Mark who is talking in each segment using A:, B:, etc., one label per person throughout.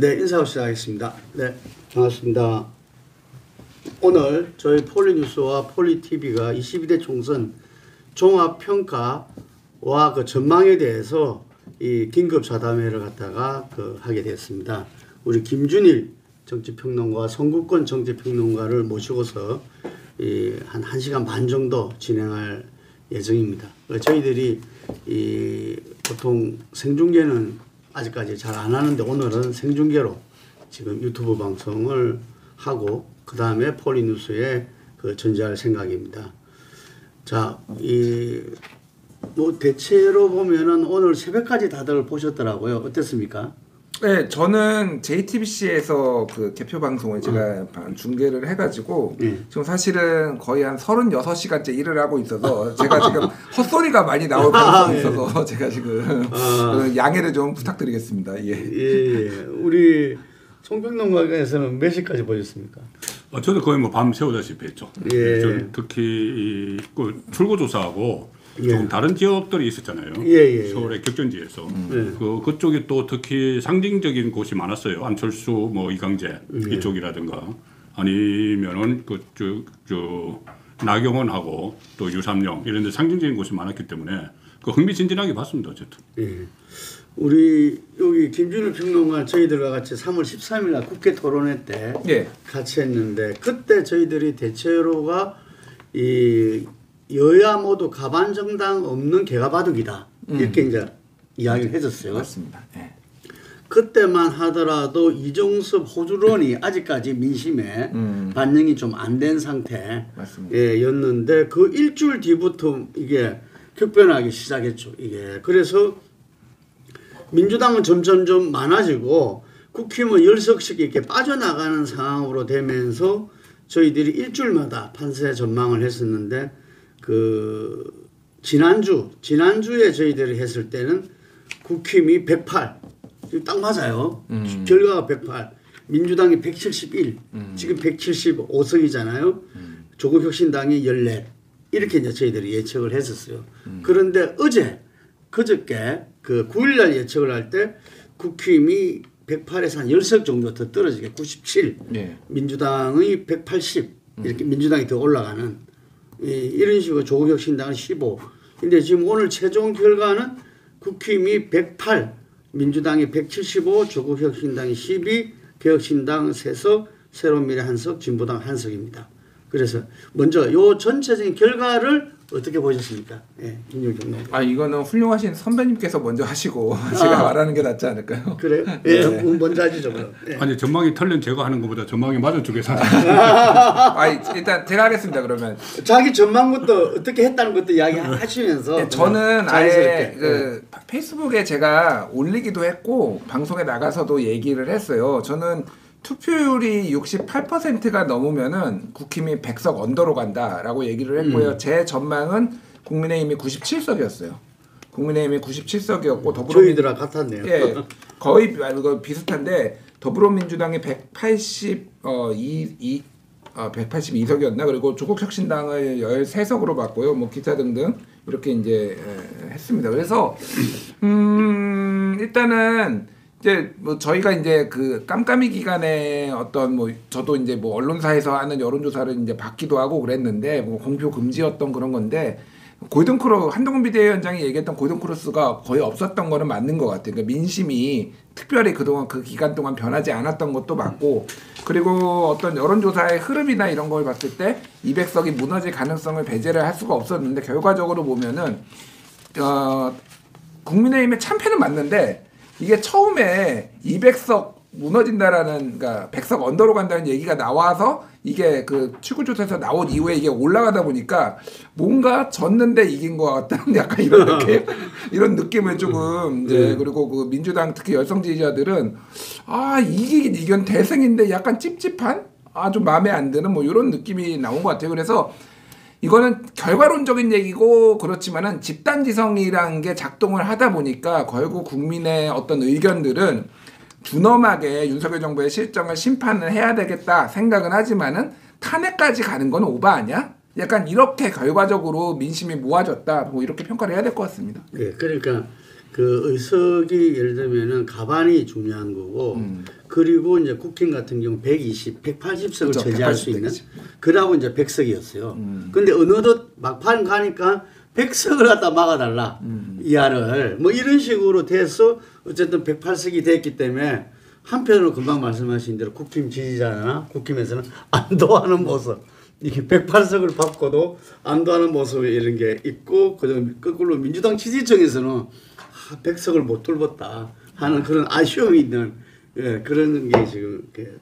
A: 네, 인사하고 시작하겠습니다. 네, 반갑습니다. 오늘 저희 폴리뉴스와 폴리TV가 22대 총선 종합평가와 그 전망에 대해서 이 긴급 자담회를 갖다가 그 하게 됐습니다. 우리 김준일 정치평론가, 성국권 정치평론가를 모시고서 이한 1시간 반 정도 진행할 예정입니다. 저희들이 이 보통 생중계는 아직까지 잘 안 하는데 오늘은 생중계로 지금 유튜브 방송을 하고 그 다음에 폴리뉴스에 그 전제할 생각입니다. 자, 이 뭐 대체로 보면은 오늘 새벽까지 다들 보셨더라고요. 어땠습니까?
B: 네, 저는 JTBC에서 그 개표 방송을 제가 음. 중계를 해가지고 네. 지금 사실은 거의 한 36시간째 일을 하고 있어서 제가 지금 헛소리가 많이 나올 가능성이 아, 있어서 제가 지금 아. 양해를 좀 부탁드리겠습니다. 예.
A: 예, 예. 우리 송병농가에서는 몇 시까지 보셨습니까?
C: 어, 저도 거의 뭐 밤 새우다시피 했죠. 예. 저는 특히 이, 그 출고조사하고 예. 조금 다른 지역들이 있었잖아요. 예, 예, 예. 서울의 격전지에서 음. 그 그쪽이 또 특히 상징적인 곳이 많았어요. 안철수, 뭐 이강재 예. 이쪽이라든가 아니면은 그저저 나경원하고 또 유삼영 이런 데 상징적인 곳이 많았기 때문에 그 흥미진진하게 봤습니다. 어쨌든. 예.
A: 우리 여기 김준일 평론가 저희들과 같이 3월 13일 날 국회 토론회 때 예. 같이 했는데 그때 저희들이 대체로가 이 여야 모두 가반 정당 없는 개가바둑이다 음. 이렇게 이제 이야기를 해줬어요.
B: 맞습니다. 네.
A: 그때만 하더라도 이종섭 호주론이 아직까지 민심에 음. 반영이 좀 안 된 상태였는데 그 일주일 뒤부터 이게 격변하기 시작했죠. 이게 그래서 민주당은 점점 좀 많아지고 국힘은 열석씩 이렇게 빠져나가는 상황으로 되면서 저희들이 일주일마다 판세 전망을 했었는데 그 지난주 지난주에 저희들이 했을 때는 국힘이 108. 딱 맞아요. 음. 결과가 108. 민주당이 171. 음. 지금 175석이잖아요. 음. 조국혁신당이 14. 이렇게 이제 저희들이 예측을 했었어요. 음. 그런데 어제 그저께 그 9일날 예측을 할 때 국힘이 108에서 한 10석 정도 더 떨어지게 97. 네. 민주당의 180. 이렇게 음. 민주당이 더 올라가는 이런 식으로 조국혁신당은 15. 근데 지금 오늘 최종 결과는 국힘이 108, 민주당이 175, 조국혁신당이 12, 개혁신당 3석, 새로미래 한석, 진보당 한석입니다. 그래서 먼저 요 전체적인 결과를 어떻게 보셨습니까? 예, 김용경
B: 아 이거는 훌륭하신 선배님께서 먼저 하시고 제가 아, 말하는 게 낫지 않을까요?
A: 그래? 예, 네. 먼저 하시죠 그럼.
C: 예. 아니 전망이 털린 제가 하는 것보다 전망이 맞은 쪽에서.
B: 아 일단 제가 하겠습니다 그러면.
A: 자기 전망부터 어떻게 했다는 것도 이야기하시면서.
B: 네, 저는 아예 그 네. 페이스북에 제가 올리기도 했고 방송에 나가서도 얘기를 했어요. 저는 투표율이 68%가 넘으면은 국힘이 100석 언더로 간다라고 얘기를 했고요. 음. 제 전망은 국민의힘이 97석이었어요. 국민의힘이 97석이었고 더불어
A: 저희들랑 같았네요.
B: 예, 거의 비슷한데 더불어민주당이 180 어, 2, 2 어, 182석이었나 그리고 조국혁신당을 13석으로 봤고요. 뭐 기타 등등 이렇게 이제 에, 했습니다. 그래서 음 일단은 이제 뭐 저희가 이제 그 깜깜이 기간에 어떤 뭐 저도 이제 뭐 언론사에서 하는 여론조사를 이제 받기도 하고 그랬는데 뭐 공표 금지였던 그런 건데 골든크로 한동훈 비대위원장이 얘기했던 골든크로스가 거의 없었던 거는 맞는 것 같아요. 그러니까 민심이 특별히 그동안 그 기간 동안 변하지 않았던 것도 맞고 그리고 어떤 여론조사의 흐름이나 이런 걸 봤을 때 200석이 무너질 가능성을 배제를 할 수가 없었는데 결과적으로 보면은 어 국민의힘의 참패는 맞는데 이게 처음에 200석 무너진다라는 그러니까 100석 언더로 간다는 얘기가 나와서 이게 그 출구 조사에서 나온 이후에 이게 올라가다 보니까 뭔가 졌는데 이긴 것 같다는 약간 이런 느낌 이런 느낌을 조금 이제 네. 그리고 그 민주당 특히 열성 지지자들은 아 이기긴 이건 대승인데 약간 찝찝한 아주 마음에 안 드는 뭐 이런 느낌이 나온 것 같아요. 그래서 이거는 결과론적인 얘기고 그렇지만은 집단지성이라는 게 작동을 하다 보니까 결국 국민의 어떤 의견들은 준엄하게 윤석열 정부의 실정을 심판을 해야 되겠다 생각은 하지만은 탄핵까지 가는 건 오바 아니야? 약간 이렇게 결과적으로 민심이 모아졌다 뭐 이렇게 평가를 해야 될 것 같습니다.
A: 네, 그러니까 그 의석이 예를 들면은 가반이 중요한 거고
B: 음.
A: 그리고 이제 국힘 같은 경우 120, 180석을
B: 그렇죠.
A: 차지할
B: 180,
A: 수 있는
B: 180.
A: 그러고 이제 100석이었어요.
B: 음.
A: 근데 어느덧 막판 가니까 100석을 갖다 막아달라
B: 음.
A: 이하를 뭐 이런 식으로 돼서 어쨌든 108석이 됐기 때문에 한편으로 금방 말씀하신 대로 국힘 지지자나 국힘에서는 안도하는 모습 이게 108석을 받고도 안도하는 모습 이런 게 있고 그다음 거꾸로 민주당 지지층에서는 아, 100석을 못 뚫었다 하는 그런 아쉬움이 있는 예, 그런 게 지금 이렇게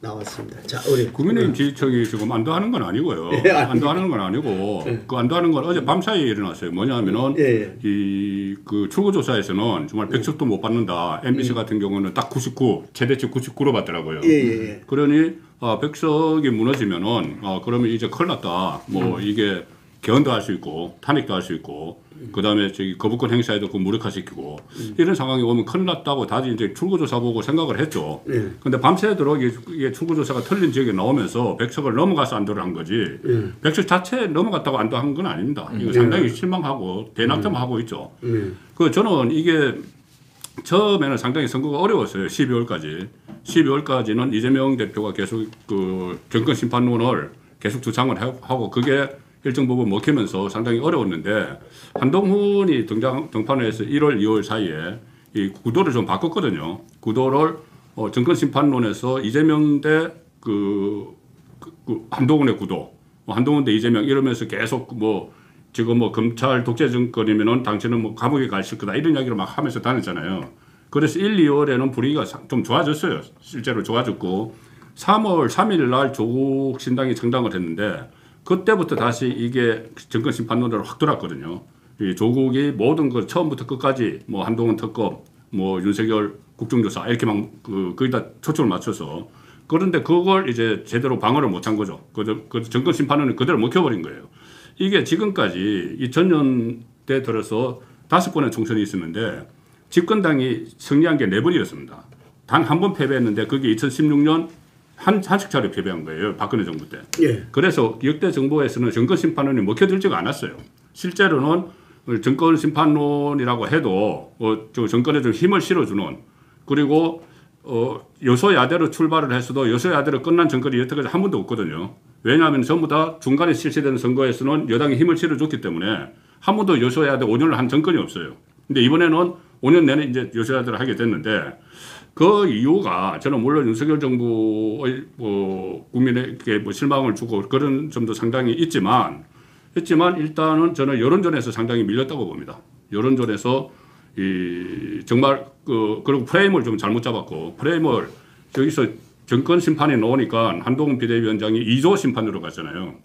A: 나왔습니다. 자 우리
C: 국민의힘 지지층이 지금 안도하는 건 아니고요.
A: 예, 아니-
C: 안도하는 건 아니고 그 안도하는 건 어제 밤 사이에 일어났어요. 뭐냐면은
A: 예, 예.
C: 이그 출구조사에서는 정말 100석도 못 받는다. MBC 같은 경우는 딱 99 최대치 99로 받더라고요.
A: 예, 예, 예.
C: 그러니 아, 백석이 무너지면은 아, 그러면 이제 큰일 났다. 뭐 이게 개헌도 할 수 있고 탄핵도 할 수 있고 그다음에 저기 거부권 행사에도 그 무력화시키고 이런 상황이 오면 큰일 났다고 다들 이제 출구조사 보고 생각을 했죠.
A: 예.
C: 근데 밤새도록 이게- 이게 출구조사가 틀린 지역에 나오면서 백석을 넘어가서 안도를 한 거지
A: 예.
C: 백석 자체에 넘어갔다고 안도한 건 아닙니다. 이거 상당히 실망하고 대낙점하고 있죠.
A: 예.
C: 그 저는 이게 처음에는 상당히 선거가 어려웠어요. 12월까지. 12월까지는 이재명 대표가 계속 그 정권 심판론을 계속 주장을 하- 하고 그게 일정 부분 먹히면서 상당히 어려웠는데 한동훈이 등장 등판해서 1월, 2월 사이에 이 구도를 좀 바꿨거든요. 구도를 어, 정권 심판론에서 이재명 대그 그, 그 한동훈의 구도, 뭐 한동훈 대 이재명 이러면서 계속 뭐 지금 뭐 검찰 독재 정권이면은 당신은 뭐 감옥에 가실 거다 이런 이야기를 막 하면서 다녔잖아요. 그래서 1, 2월에는 분위기가 사- 좀 좋아졌어요. 실제로 좋아졌고 3월 3일 날 조국 신당이 창당을 했는데 그때부터 다시 이게 정권 심판론으로 확 돌았거든요. 이 조국이 모든 걸 처음부터 끝까지 뭐 한동훈 특검, 뭐 윤석열 국정조사 이렇게 막그 거기다 초점을 맞춰서 그런데 그걸 이제 제대로 방어를 못 한 거죠. 그, 그 정권 심판은 그대로 먹혀버린 거예요. 이게 지금까지 2000년대 들어서 다섯 번의 총선이 있었는데 집권당이 승리한 게 네 번이었습니다. 단 한 번 패배했는데 그게 2016년 한, 한식 차례 패배한 거예요. 박근혜 정부 때.
A: 예.
C: 그래서 역대 정부에서는 정권 심판론이 먹혀들지가 않았어요. 실제로는 정권 심판론이라고 해도 어, 저 정권에 좀 힘을 실어주는 그리고 어, 여소야대로 출발을 했어도 여소야대로 끝난 정권이 여태까지 한 번도 없거든요. 왜냐하면 전부 다 중간에 실시되는 선거에서는 여당이 힘을 실어줬기 때문에 한 번도 여소야대 5년을 한 정권이 없어요. 근데 이번에는 5년 내내 이제 여소야대를 하게 됐는데 그 이유가 저는 물론 윤석열 정부의 뭐 국민에게 뭐 실망을 주고 그런 점도 상당히 있지만 있지만 일단은 저는 여론전에서 상당히 밀렸다고 봅니다. 여론전에서 이 정말 그 그리고 프레임을 좀 잘못 잡았고 프레임을 저기서 정권 심판이 나오니까 한동훈 비대위원장이 2조 심판으로 갔잖아요.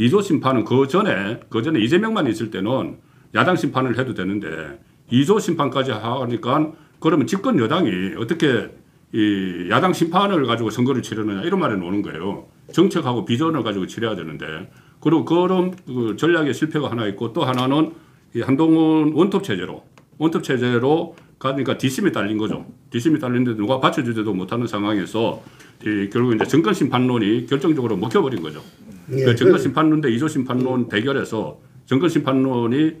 C: 2조 심판은 그 전에 그 전에 이재명만 있을 때는 야당 심판을 해도 되는데 2조 심판까지 하니까 그러면 집권 여당이 어떻게 이 야당 심판을 가지고 선거를 치르느냐 이런 말이 나오는 거예요. 정책하고 비전을 가지고 치러야 되는데 그리고 그런 그 전략의 실패가 하나 있고 또 하나는 이 한동훈 원톱 체제로 원톱 체제로 가니까 뒷심이 딸린 거죠. 뒷심이 딸리는데 누가 받쳐주지도 못하는 상황에서 이 결국 이제 정권 심판론이 결정적으로 먹혀버린 거죠.
A: 예.
C: 그 정권 심판론 대 이조 심판론 대결에서 정권 심판론이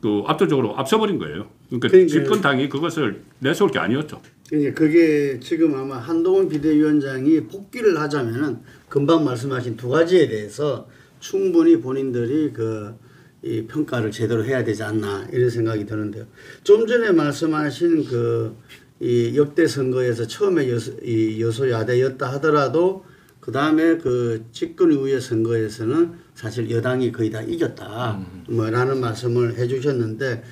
C: 그 압도적으로 앞서버린 거예요. 그러니까
A: 그러니까요.
C: 집권당이 그것을 내세울 게 아니었죠.
A: 이제 그게 지금 아마 한동훈 비대위원장이 복귀를 하자면은 금방 말씀하신 두 가지에 대해서 충분히 본인들이 그 이 평가를 제대로 해야 되지 않나 이런 생각이 드는데요. 좀 전에 말씀하신 그 이 역대 선거에서 처음에 여소, 이 여소야대였다 하더라도 그 다음에 그 집권 이후의 선거에서는 사실 여당이 거의 다 이겼다. 뭐라는 말씀을 해주셨는데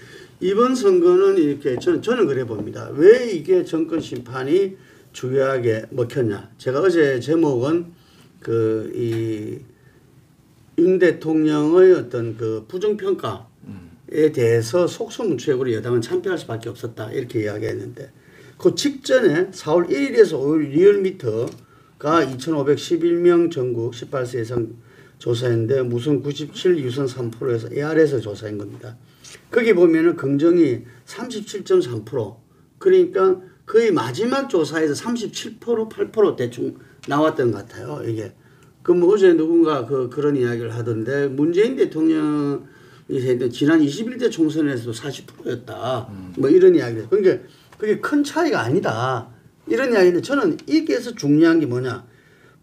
A: 이번 선거는 이렇게 저는, 저는 그래 봅니다. 왜 이게 정권 심판이 중요하게 먹혔냐. 제가 어제 제목은 그 이 윤 대통령의 어떤 그 부정평가 에 대해서 속수무책으로 여당은 참패할 수밖에 없었다. 이렇게 이야기했는데 그 직전에 4월 1일에서 5일 리얼미터가 2,511명 전국 18세 이상 조사했는데 무슨 97 유선 3%에서 AR에서 조사한 겁니다. 거기 보면은 긍정이 37.3% 그러니까 거의 마지막 조사에서 37% 8% 대충 나왔던 것 같아요. 이게 그뭐 어제 누군가 그 그런 이야기를 하던데 문재인 대통령 이제 지난 21대 총선에서도 40%였다. 뭐 이런 이야기를. 그러니까 그게 큰 차이가 아니다. 이런 이야기인데 저는 이게서 중요한 게 뭐냐.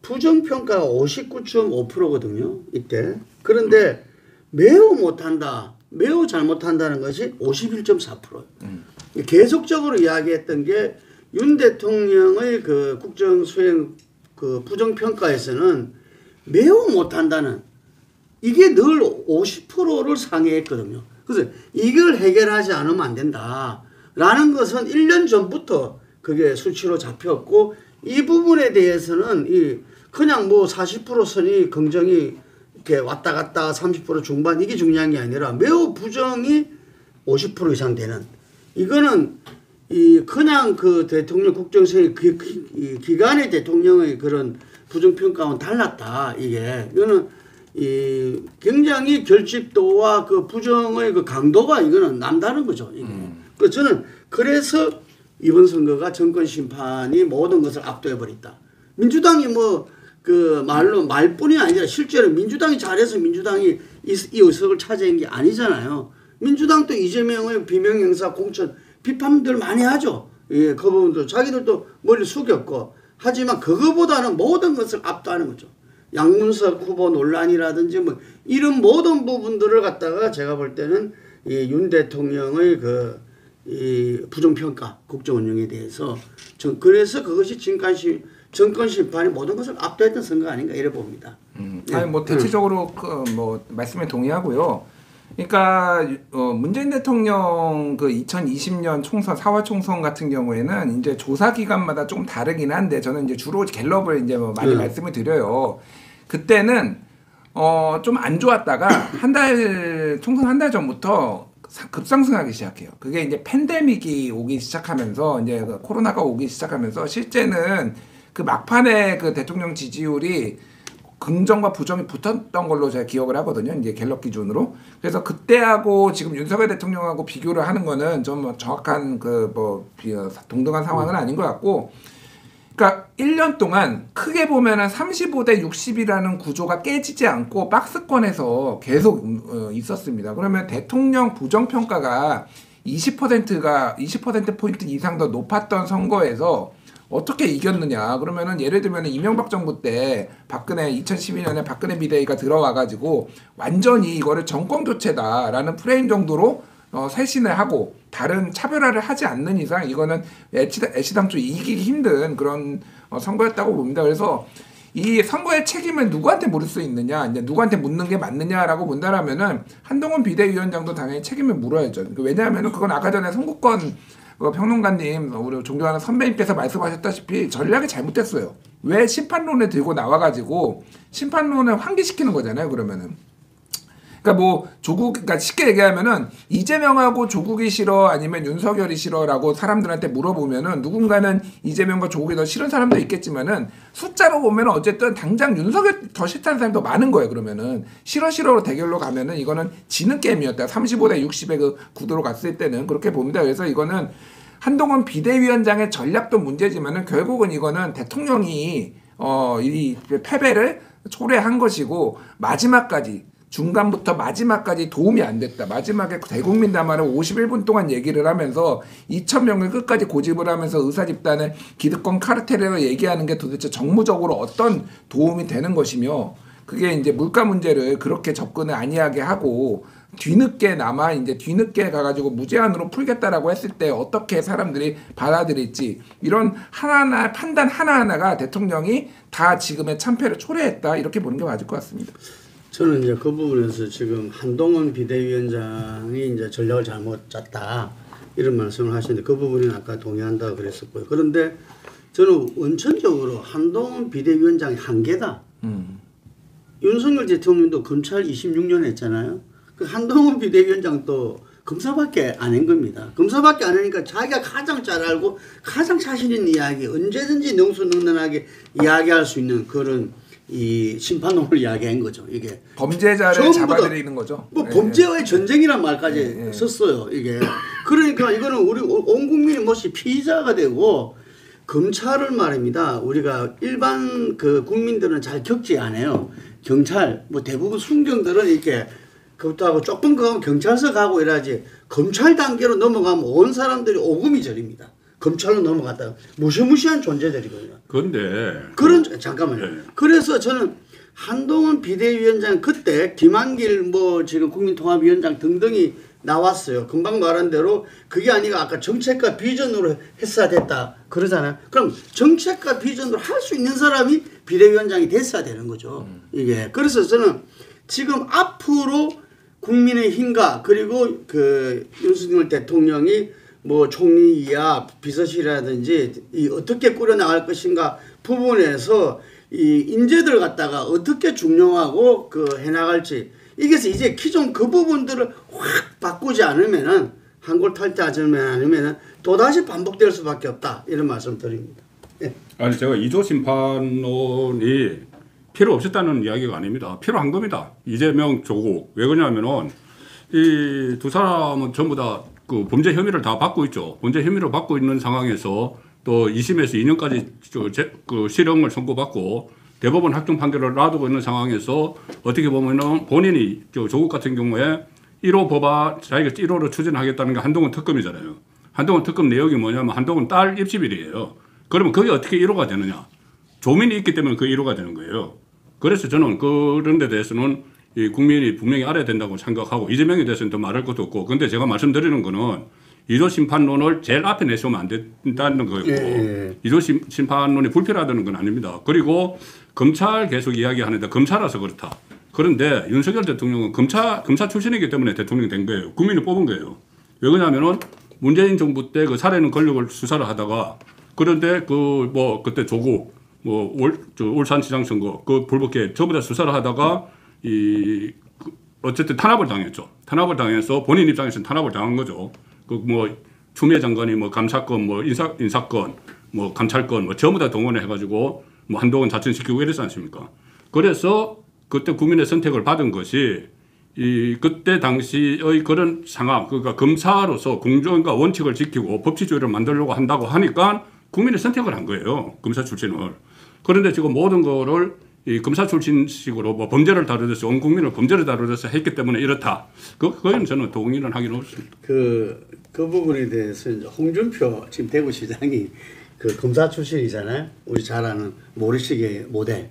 A: 부정평가가 59.5%거든요. 이때. 그런데 매우 못한다. 매우 잘못한다는 것이 51.4%예요. 음. 계속적으로 이야기했던 게 윤 대통령의 그 국정 수행 그 부정평가에서는 매우 못한다는 이게 늘 50%를 상회했거든요. 그래서 이걸 해결하지 않으면 안 된다. 라는 것은 1년 전부터 그게 수치로 잡혔고 이 부분에 대해서는 이 그냥 뭐 40% 선이 긍정이 이렇게 왔다 갔다 30% 중반 이게 중요한 게 아니라 매우 부정이 50% 이상 되는. 이거는 이 그냥 그 대통령 국정수행 기간의 대통령의 그런 부정평가와는 달랐다 이게. 이거는 이 굉장히 결집도와 그 부정의 그 강도가 이거는 남다른 거죠 이게. 음. 그 저는 그래서 이번 선거가 정권 심판이 모든 것을 압도해 버렸다. 민주당이 뭐 그 말로 말뿐이 아니라 실제로 민주당이 잘해서 민주당이 이, 이 의석을 차지한 게 아니잖아요 민주당도 이재명의 비명 행사 공천 비판들 많이 하죠. 예, 그 부분도 자기들도 머리 숙였고 하지만 그거보다는 모든 것을 압도하는 거죠. 양문석 후보 논란이라든지 뭐 이런 모든 부분들을 갖다가 제가 볼 때는 이 윤 대통령의 그이 부정평가 국정 운영에 대해서 전 그래서 그것이 지금까지 정권 심판이 모든 것을 압도했던 선거 아닌가 이래 봅니다.
B: 음, 아니 뭐 대체적으로 그 뭐 말씀에 동의하고요. 그러니까 어 문재인 대통령 그 2020년 총선 4월 총선 같은 경우에는 이제 조사 기간마다 조금 다르긴 한데 저는 이제 주로 갤럽을 이제 뭐 많이 네. 말씀을 드려요. 그때는 어 좀 안 좋았다가 한 달 총선 한 달 전부터 급상승하기 시작해요. 그게 이제 팬데믹이 오기 시작하면서 이제 그 코로나가 오기 시작하면서 실제는 그 막판에 그 대통령 지지율이 긍정과 부정이 붙었던 걸로 제가 기억을 하거든요. 이제 갤럽 기준으로. 그래서 그때하고 지금 윤석열 대통령하고 비교를 하는 거는 좀 정확한 그 뭐 동등한 상황은 아닌 것 같고 그러니까 1년 동안 크게 보면은 35대 60이라는 구조가 깨지지 않고 박스권에서 계속 어, 있었습니다. 그러면 대통령 부정평가가 20%가 20% 포인트 이상 더 높았던 선거에서 어떻게 이겼느냐 그러면은 예를 들면 이명박 정부 때 박근혜 2012년에 박근혜 비대위가 들어와 가지고 완전히 이거를 정권 교체다라는 프레임 정도로 어, 쇄신을 하고 다른 차별화를 하지 않는 이상 이거는 애시당초 이기기 힘든 그런 어, 선거였다고 봅니다. 그래서 이 선거의 책임을 누구한테 물을 수 있느냐, 이제 누구한테 묻는 게 맞느냐라고 본다라면은 한동훈 비대위원장도 당연히 책임을 물어야죠. 왜냐하면은 그건 아까 전에 선거권 그 평론가님 우리 존경하는 선배님께서 말씀하셨다시피 전략이 잘못됐어요. 왜 심판론을 들고 나와가지고 심판론을 환기시키는 거잖아요. 그러면은. 그러니까 뭐 조국 그러니까 쉽게 얘기하면은 이재명하고 조국이 싫어 아니면 윤석열이 싫어라고 사람들한테 물어보면은 누군가는 이재명과 조국이 더 싫은 사람도 있겠지만은 숫자로 보면은 어쨌든 당장 윤석열 더 싫다는 사람도 많은 거예요. 그러면은 싫어 싫어로 대결로 가면은 이거는 지는 게임이었다. 35대 60의 그 구도로 갔을 때는 그렇게 봅니다. 그래서 이거는 한동훈 비대위원장의 전략도 문제지만은 결국은 이거는 대통령이 어 이 패배를 초래한 것이고 마지막까지 중간부터 마지막까지 도움이 안 됐다. 마지막에 대국민 담화를 51분 동안 얘기를 하면서 2천 명을 끝까지 고집을 하면서 의사 집단을 기득권 카르텔이라고 얘기하는 게 도대체 정무적으로 어떤 도움이 되는 것이며 그게 이제 물가 문제를 그렇게 접근을 아니하게 하고 뒤늦게 남아 이제 뒤늦게 가가지고 무제한으로 풀겠다라고 했을 때 어떻게 사람들이 받아들일지 이런 하나하나 판단 하나하나가 대통령이 다 지금의 참패를 초래했다 이렇게 보는 게 맞을 것 같습니다.
A: 저는 이제 그 부분에서 지금 한동훈 비대위원장이 이제 전략을 잘못 짰다 이런 말씀을 하시는데 그 부분은 아까 동의한다 그랬었고요. 그런데 저는 원천적으로 한동훈 비대위원장의 한계다. 음. 윤석열 대통령도 검찰 26년 했잖아요. 그 한동훈 비대위원장도 검사밖에 안 한 겁니다. 검사밖에 안 하니까 자기가 가장 잘 알고 가장 자신 있는 이야기 언제든지 능수능란하게 이야기할 수 있는 그런 이 심판론을 이야기한 거죠. 이게
B: 범죄자를 잡아들이는 거죠.
A: 뭐 예. 범죄와의 전쟁이란 말까지 예. 예. 썼어요. 이게 그러니까 이거는 우리 온 국민이 몹시 피의자가 되고 검찰을 말입니다. 우리가 일반 그 국민들은 잘 겪지 않아요. 경찰 뭐 대부분 순경들은 이렇게 그것도 하고 조금 그 경찰서 가고 이래야지 검찰 단계로 넘어가면 온 사람들이 오금이 저립니다. 검찰로 넘어갔다가 무시무시한 존재들이거든요.
C: 그런데
A: 그런 잠깐만요.
C: 네.
A: 그래서 저는 한동훈 비대위원장 그때 김한길 뭐 지금 국민통합위원장 등등이 나왔어요. 금방 말한 대로 그게 아니라 아까 정책과 비전으로 했어야 됐다 그러잖아요. 그럼 정책과 비전으로 할 수 있는 사람이 비대위원장이 됐어야 되는 거죠. 이게 그래서 저는 지금 앞으로 국민의 힘과 그리고 그 윤석열 대통령이 뭐 총리 이하 비서실이라든지 이 어떻게 꾸려 나갈 것인가 부분에서 이 인재들 갖다가 어떻게 중용하고 그 해나갈지 이게 이제 기존 그 부분들을 확 바꾸지 않으면은 한골 탈퇴하지 않으면은 또 다시 반복될 수밖에 없다 이런 말씀 드립니다. 예.
C: 아니 제가 이조 심판론이 필요 없었다는 이야기가 아닙니다. 필요한 겁니다. 이재명 조국 왜 그러냐면은 이 두 사람은 전부 다 그 범죄 혐의를 다 받고 있죠. 범죄 혐의를 받고 있는 상황에서 또 2심에서 2년까지 저 제, 그 실형을 선고받고 대법원 확정 판결을 놔두고 있는 상황에서 어떻게 보면은 본인이 저 조국 같은 경우에 1호 법안 자기가 1호로 추진하겠다는 게 한동훈 특검이잖아요. 한동훈 특검 내용이 뭐냐면 한동훈 딸 입시비리예요. 그러면 그게 어떻게 1호가 되느냐? 조민이 있기 때문에 그 1호가 되는 거예요. 그래서 저는 그런 데 대해서는 이 국민이 분명히 알아야 된다고 생각하고 이재명에 대해서는 더 말할 것도 없고 근데 제가 말씀드리는 거는 이조 심판론을 제일 앞에 내세우면 안 된다는 거고
A: 예.
C: 이조 심- 심판론이 불필요하다는 건 아닙니다. 그리고 검찰 계속 이야기하는데 검사라서 그렇다. 그런데 윤석열 대통령은 검사 검사 출신이기 때문에 대통령이 된 거예요. 국민이 뽑은 거예요. 왜 그러냐면은 문재인 정부 때 그 살해는 권력을 수사를 하다가 그런데 그 뭐 그때 조국 뭐 올 울산시장 선거 그 불법계 전부 다 수사를 하다가 이그 어쨌든 탄압을 당했죠. 탄압을 당해서 본인 입장에서는 탄압을 당한 거죠. 그 뭐 추미애 장관이 뭐 감사건 뭐 인사 인사건 뭐 감찰건 뭐 전부 다 동원해 가지고 뭐 한동훈 자천시키고 이랬지 않습니까? 그래서 그때 국민의 선택을 받은 것이 이 그때 당시의 그런 상황 그러니까 검사로서 공정과 원칙을 지키고 법치주의를 만들려고 한다고 하니까 국민의 선택을 한 거예요 검사 출신을 그런데 지금 모든 거를 이 검사 출신식으로 뭐 범죄를 다루듯이 온 국민을 범죄를 다루듯이 했기 때문에 이렇다 그 그건 저는 동의는 하기는 없습니다.
A: 그, 그 부분에 대해서 이제 홍준표 지금 대구시장이 그 검사 출신이잖아요. 우리 잘 아는 모리식의 모델.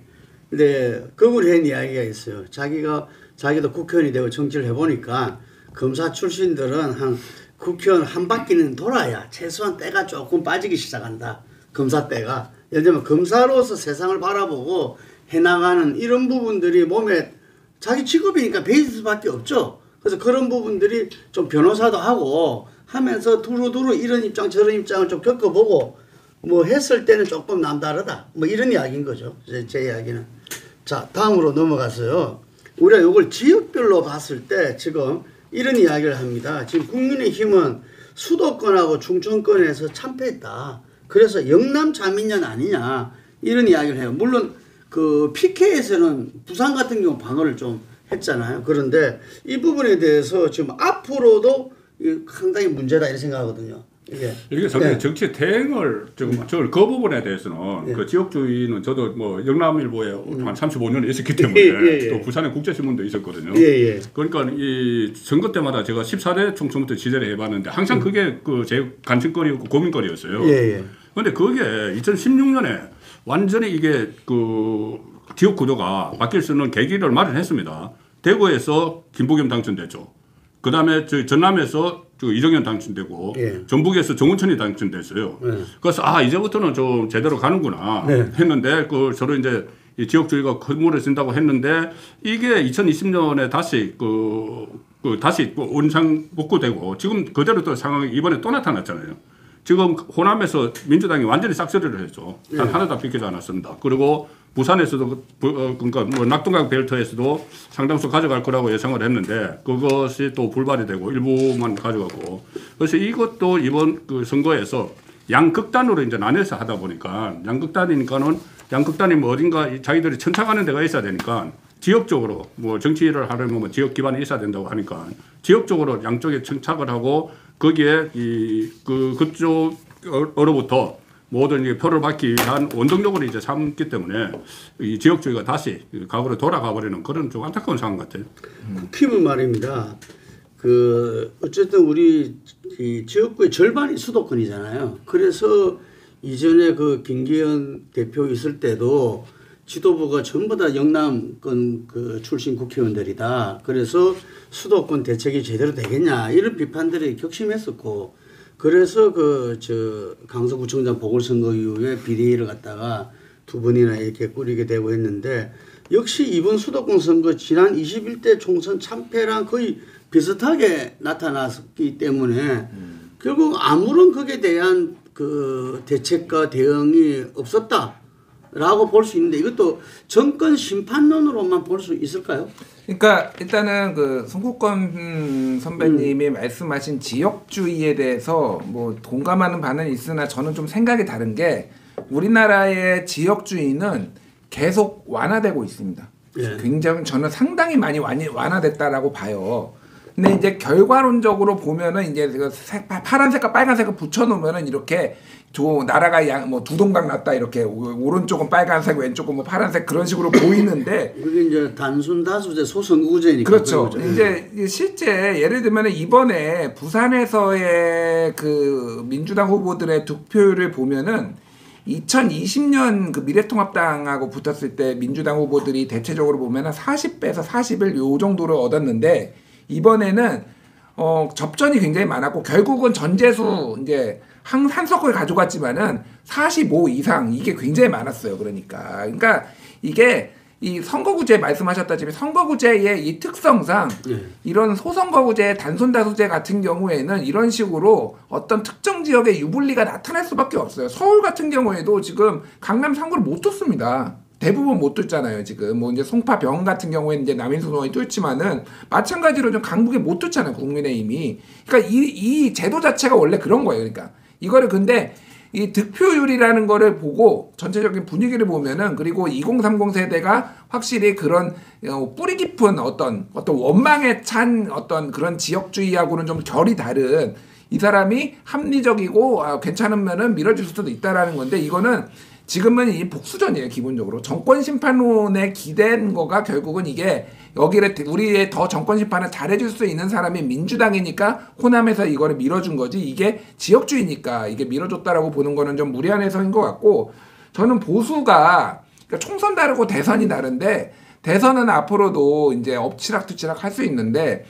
A: 근데 그분이 한 이야기가 있어요. 자기가 자기도 국회의원이 되고 정치를 해보니까 검사 출신들은 한 국회의원 한 바퀴는 돌아야 최소한 때가 조금 빠지기 시작한다. 검사 때가. 예를 들면 검사로서 세상을 바라보고 해나가는 이런 부분들이 몸에 자기 직업이니까 베이스밖에 없죠. 그래서 그런 부분들이 좀 변호사도 하고 하면서 두루두루 이런 입장 저런 입장을 좀 겪어보고 뭐 했을 때는 조금 남다르다. 뭐 이런 이야기인 거죠. 제, 제 이야기는. 자 다음으로 넘어가서요. 우리가 이걸 지역별로 봤을 때 지금 이런 이야기를 합니다. 지금 국민의힘은 수도권하고 충청권에서 참패했다. 그래서 영남 자민련 아니냐 이런 이야기를 해요. 물론 그 PK에서는 부산 같은 경우 방어를 좀 했잖아요. 그런데 이 부분에 대해서 지금 앞으로도 이 상당히 문제다 이런 생각하거든요. 이게
C: 이게 사실
A: 네.
C: 정치 대행을 지금 저그 부분에 대해서는
A: 예.
C: 그 지역주의는 저도 뭐 영남일보에 한 35년 있었기 때문에
A: 예, 예, 예.
C: 또 부산의 국제신문도 있었거든요.
A: 예, 예.
C: 그러니까 이 선거 때마다 제가 14대 총선부터 지지를 해봤는데 항상 그게 그 제 관심거리였고 고민거리였어요.
A: 음. 예, 예.
C: 근데 그게 2016년에 완전히 이게 그 지역 구도가 바뀔 수 있는 계기를 마련했습니다. 대구에서 김부겸 당선됐죠. 그 다음에 저 전남에서 저 이정현 당선되고
A: 예.
C: 전북에서 정운천이 당선됐어요.
A: 네.
C: 그래서 아 이제부터는 좀 제대로 가는구나
A: 네.
C: 했는데 그 저로 이제 이 지역주의가 건물을 쓴다고 했는데 이게 2020년에 다시 그, 그 다시 그 원상 복구되고 지금 그대로 또 상황이 이번에 또 나타났잖아요. 지금 호남에서 민주당이 완전히 싹쓸이를 했죠. 단
A: 네.
C: 하나도 비키지 않았습니다. 그리고 부산에서도 그 부- 어, 그러니까 뭐 낙동강 벨트에서도 상당수 가져갈 거라고 예상을 했는데 그것이 또 불발이 되고 일부만 가져가고 그래서 이것도 이번 그 선거에서 양극단으로 이제 나눠서 하다 보니까 양극단이니까는 양극단이 뭐 어딘가 이 자기들이 천착하는 데가 있어야 되니까 지역적으로 뭐 정치를 하려면 뭐 지역 기반이 있어야 된다고 하니까 지역적으로 양쪽에 천착을 하고 거기에 이 그 그쪽으로부터 모든 이제 표를 받기 위한 원동력으로 이제 삼기 때문에 이 지역주의가 다시 과거로 돌아가 버리는 그런 좀 안타까운 상황 같아요.
A: 국힘은 말입니다. 그 어쨌든 우리 이 지역구의 절반이 수도권이잖아요. 그래서 이전에 그 김기현 대표 있을 때도 지도부가 전부 다 영남권 그 출신 국회의원들이다. 그래서 수도권 대책이 제대로 되겠냐 이런 비판들이 격심했었고 그래서 그 저 강서구청장 보궐선거 이후에 비대위를 갖다가 두 번이나 이렇게 꾸리게 되고 했는데 역시 이번 수도권 선거 지난 21대 총선 참패랑 거의 비슷하게 나타났기 때문에 음. 결국 아무런 거기에 대한 그 대책과 대응이 없었다 라고 볼 수 있는데 이것도 정권 심판론으로만 볼 수 있을까요?
B: 그러니까 일단은 그 송국권 선배님이 음. 말씀하신 지역주의에 대해서 뭐 동감하는 바는 있으나 저는 좀 생각이 다른 게 우리나라의 지역주의는 계속 완화되고 있습니다. 예. 굉장히 저는 상당히 많이 완화됐다라고 봐요. 근데 이제 결과론적으로 보면은 이제 그 파란색과 빨간색을 붙여놓으면은 이렇게 조 나라가 양 뭐 두 동강 났다 이렇게 오른쪽은 빨간색 왼쪽은 뭐 파란색 그런 식으로 보이는데
A: 그게 이제 단순 다수제 소선거구제니까
B: 그렇죠. 이제 실제 예를 들면 이번에 부산에서의 그 민주당 후보들의 득표율을 보면은 2020년 그 미래통합당하고 붙었을 때 민주당 후보들이 대체적으로 보면은 40배에서 41 요 정도를 얻었는데 이번에는 어, 접전이 굉장히 많았고 결국은 전재수 이제 한, 한 석을 가져갔지만은 45 이상 이게 굉장히 많았어요. 그러니까 그러니까 이게 이 선거구제 말씀하셨다시피 선거구제의 이 특성상 네. 이런 소선거구제 단순 다수제 같은 경우에는 이런 식으로 어떤 특정 지역의 유불리가 나타날 수밖에 없어요. 서울 같은 경우에도 지금 강남 3구를 못 뒀습니다. 대부분 못 뚫잖아요 지금 뭐 이제 송파병 같은 경우에는 이제 남인수 의원이 뚫지만은 마찬가지로 좀 강북에 못 뚫잖아요 국민의힘이 그러니까 이, 이 제도 자체가 원래 그런 거예요 그러니까 이거를 근데 이 득표율이라는 거를 보고 전체적인 분위기를 보면은 그리고 2030 세대가 확실히 그런 어, 뿌리 깊은 어떤 어떤 원망에 찬 어떤 그런 지역주의하고는 좀 결이 다른 이 사람이 합리적이고 아, 괜찮으면은 밀어줄 수도 있다라는 건데 이거는 지금은 이 복수전이에요 기본적으로. 정권 심판론에 기댄 거가 결국은 이게 여기를 우리의 더 정권 심판을 잘해줄 수 있는 사람이 민주당이니까 호남에서 이거를 밀어준 거지. 이게 지역주의니까 이게 밀어줬다라고 보는 거는 좀 무리한 해석인 것 같고 저는 보수가 그러니까 총선 다르고 대선이 다른데 대선은 앞으로도 이제 엎치락뒤치락 할 수 있는데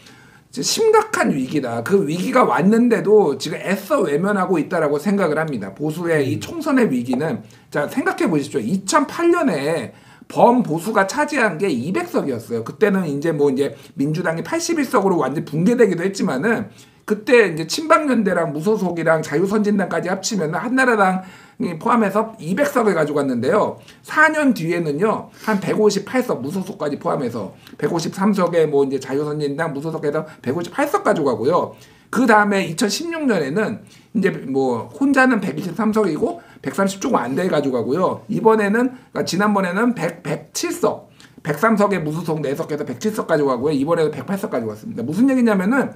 B: 심각한 위기다. 그 위기가 왔는데도 지금 애써 외면하고 있다라고 생각을 합니다. 보수의 이 음. 총선의 위기는 자 생각해 보십시오. 2008년에 범 보수가 차지한 게 200석이었어요. 그때는 이제 뭐 이제 민주당이 81석으로 완전 붕괴되기도 했지만은 그때 이제 친박연대랑 무소속이랑 자유선진당까지 합치면 한나라당 포함해서 200석을 가져갔는데요. 4년 뒤에는요, 한 158석, 무소속까지 포함해서 153석에 뭐 이제 자유선진당 무소속에서 158석 가져가고요. 그 다음에 2016년에는 이제 뭐 혼자는 123석이고 130조가 안 돼 가져가고요. 이번에는 그러니까 지난번에는 100, 107석, 103석에 무소속 4석에서 107석 가져가고요. 이번에도 108석 가져갔습니다. 무슨 얘기냐면은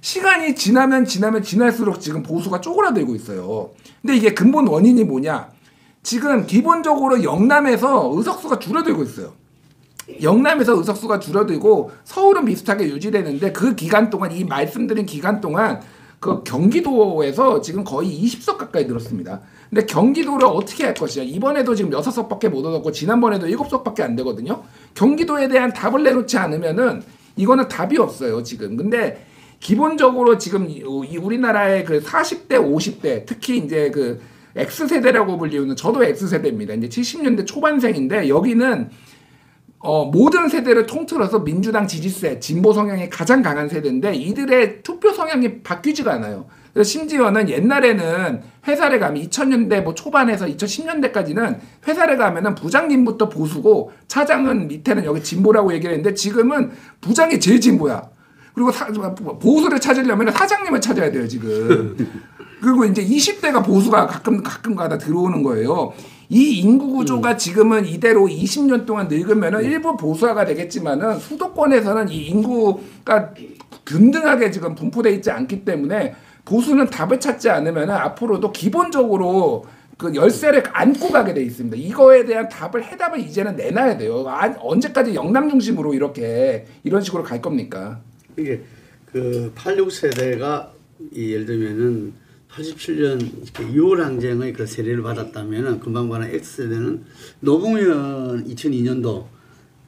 B: 시간이 지나면 지나면 지날수록 지금 보수가 쪼그라들고 있어요. 근데 이게 근본 원인이 뭐냐? 지금 기본적으로 영남에서 의석수가 줄어들고 있어요. 영남에서 의석수가 줄어들고 서울은 비슷하게 유지되는데 그 기간 동안 이 말씀드린 기간 동안 그 경기도에서 지금 거의 20석 가까이 늘었습니다. 근데 경기도를 어떻게 할 것이냐. 이번에도 지금 6석밖에 못 얻었고 지난번에도 7석밖에 안 되거든요. 경기도에 대한 답을 내놓지 않으면은 이거는 답이 없어요, 지금. 근데 기본적으로 지금 우리나라의 그 40대, 50대 특히 이제 그 X세대라고 불리우는 저도 X세대입니다. 이제 70년대 초반생인데 여기는 어, 모든 세대를 통틀어서 민주당 지지세, 진보 성향이 가장 강한 세대인데 이들의 투표 성향이 바뀌지가 않아요. 그래서 심지어는 옛날에는 회사를 가면 2000년대 뭐 초반에서 2010년대까지는 회사를 가면은 부장님부터 보수고 차장은 밑에는 여기 진보라고 얘기를 했는데 지금은 부장이 제일 진보야. 그리고 사, 보수를 찾으려면 사장님을 찾아야 돼요, 지금. 그리고 이제 20대가 보수가 가끔 가끔가다 들어오는 거예요. 이 인구 구조가 음. 지금은 이대로 20년 동안 늙으면은 일부 보수화가 되겠지만은 수도권에서는 이 인구가 균등하게 지금 분포돼 있지 않기 때문에 보수는 답을 찾지 않으면 앞으로도 기본적으로 그 열쇠를 안고 가게 돼 있습니다. 이거에 대한 답을 해답을 이제는 내놔야 돼요. 아, 언제까지 영남 중심으로 이렇게 이런 식으로 갈 겁니까?
A: 이게 그 86세대가 이 예를 들면은 87년 6월 항쟁의 그 세례를 받았다면은 금방 말한 X세대는 노무현 2002년도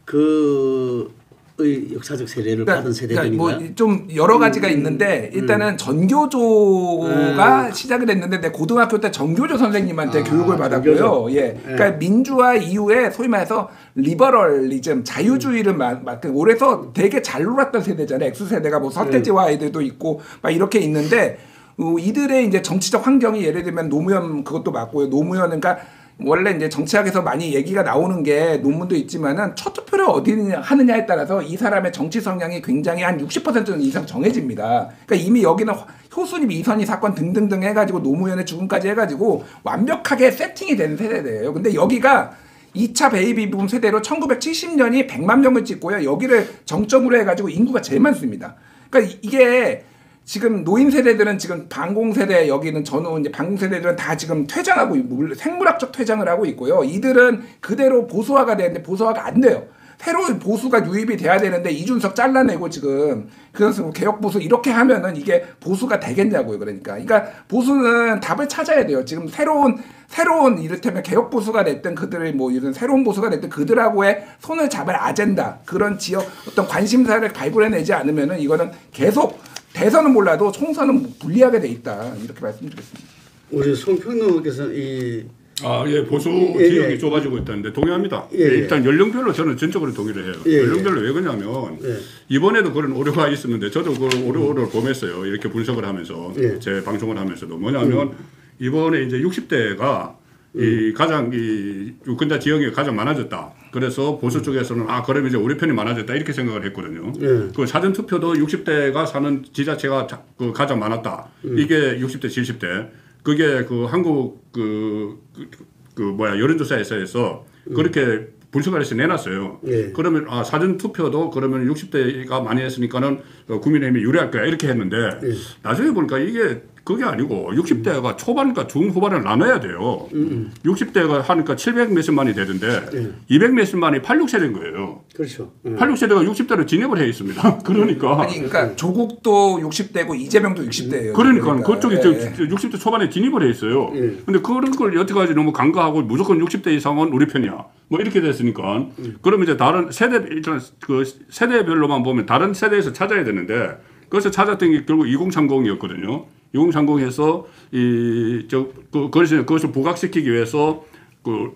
A: 그 의 역사적 세례를 받은 세대들인가요?
B: 그러니까 뭐좀 여러 가지가
A: 음,
B: 있는데 일단은 전교조가
A: 음.
B: 시작이 됐는데 내 고등학교 때 전교조 선생님한테
A: 아,
B: 교육을 받았고요.
A: 전교조.
B: 예, 그러니까 민주화 이후에 소위 말해서 리버럴리즘 자유주의를 막, 막그 오래서 되게 잘 놀았던 세대잖아요. X 세대가 뭐 서태지와 아이들도 있고 막 이렇게 있는데 어, 이들의 이제 정치적 환경이 예를 들면 노무현 그것도 맞고요. 노무현은 그러니까 원래 이제 정치학에서 많이 얘기가 나오는 게 논문도 있지만은 첫 투표를 어디 하느냐에 따라서 이 사람의 정치 성향이 굉장히 한 60% 이상 정해집니다. 그러니까 이미 여기는 효순이 이선희 사건 등등등 해가지고 노무현의 죽음까지 해가지고 완벽하게 세팅이 된 세대예요. 근데 여기가 2차 베이비붐 세대로 1970년이 100만 명을 찍고요. 여기를 정점으로 해가지고 인구가 제일 많습니다. 그러니까 이게 지금 노인 세대들은 지금 방공 세대 여기는 전후 이제 방공 세대들은 다 지금 퇴장하고 생물학적 퇴장을 하고 있고요. 이들은 그대로 보수화가 되는데 보수화가 안 돼요. 새로운 보수가 유입이 돼야 되는데 이준석 잘라내고 지금 그래서 뭐 개혁 보수 이렇게 하면은 이게 보수가 되겠냐고요. 그러니까 그러니까 보수는 답을 찾아야 돼요. 지금 새로운 새로운 이를테면 개혁 보수가 됐든 그들의 뭐 이런 새로운 보수가 됐든 그들하고의 손을 잡을 아젠다 그런 지역 어떤 관심사를 발굴해내지 않으면은 이거는 계속 대선은 몰라도 총선은 불리하게 돼 있다 이렇게 말씀드리겠습니다.
A: 우리 송평로께서 이
C: 아, 예, 보수
A: 예,
C: 지역이
A: 예.
C: 좁아지고 있다는데 동의합니다.
A: 예, 예.
C: 일단 연령별로 저는 전적으로 동의를 해요.
A: 예, 예.
C: 연령별로 왜 그러냐면
A: 예.
C: 이번에도 그런 오류가 있었는데 저도 그 오류를 보냈어요. 이렇게 분석을 하면서
A: 예.
C: 제 방송을 하면서도 뭐냐면 이번에 이제 60대가
A: 음.
C: 이 가장 이 유권자 지역이 가장 많아졌다. 그래서 보수 쪽에서는 아 그러면 이제 우리 편이 많아졌다 이렇게 생각을 했거든요.
A: 예.
C: 그 사전 투표도 60대가 사는 지자체가 자- 그 가장 많았다.
A: 음.
C: 이게 60대 70대. 그게 그 한국 그, 그, 그 뭐야 여론조사에서 그렇게 분석을 해서 내놨어요.
A: 예.
C: 그러면 아 사전 투표도 그러면 60대가 많이 했으니까는 어, 국민의힘이 유리할 거야 이렇게 했는데
A: 예.
C: 나중에 보니까 이게 그게 아니고 60대가 초반과 중후반을 나눠야 돼요.
A: 음,
C: 60대가 하니까 700 몇십만이 되던데 200 몇십만이 86세대인 거예요.
A: 그렇죠. 음.
C: 86세대가 60대로 진입을 해 있습니다. 그러니까
B: 아니 그러니까 조국도 60대고 이재명도 60대예요.
C: 그러니까 그쪽이
B: 예,
C: 저
B: 예.
C: 60대 초반에 진입을 해 있어요.
A: 예.
C: 근데 그런 걸 여태까지 너무 간과하고 무조건 60대 이상은 우리 편이야. 뭐 이렇게 됐으니까 그러면 이제 다른 세대 일단 그 세대별로만 보면 다른 세대에서 찾아야 되는데 그래서 찾았던 게 결국 2030이었거든요. 2030에서 이저 그 그것을 그것을 부각시키기 위해서 그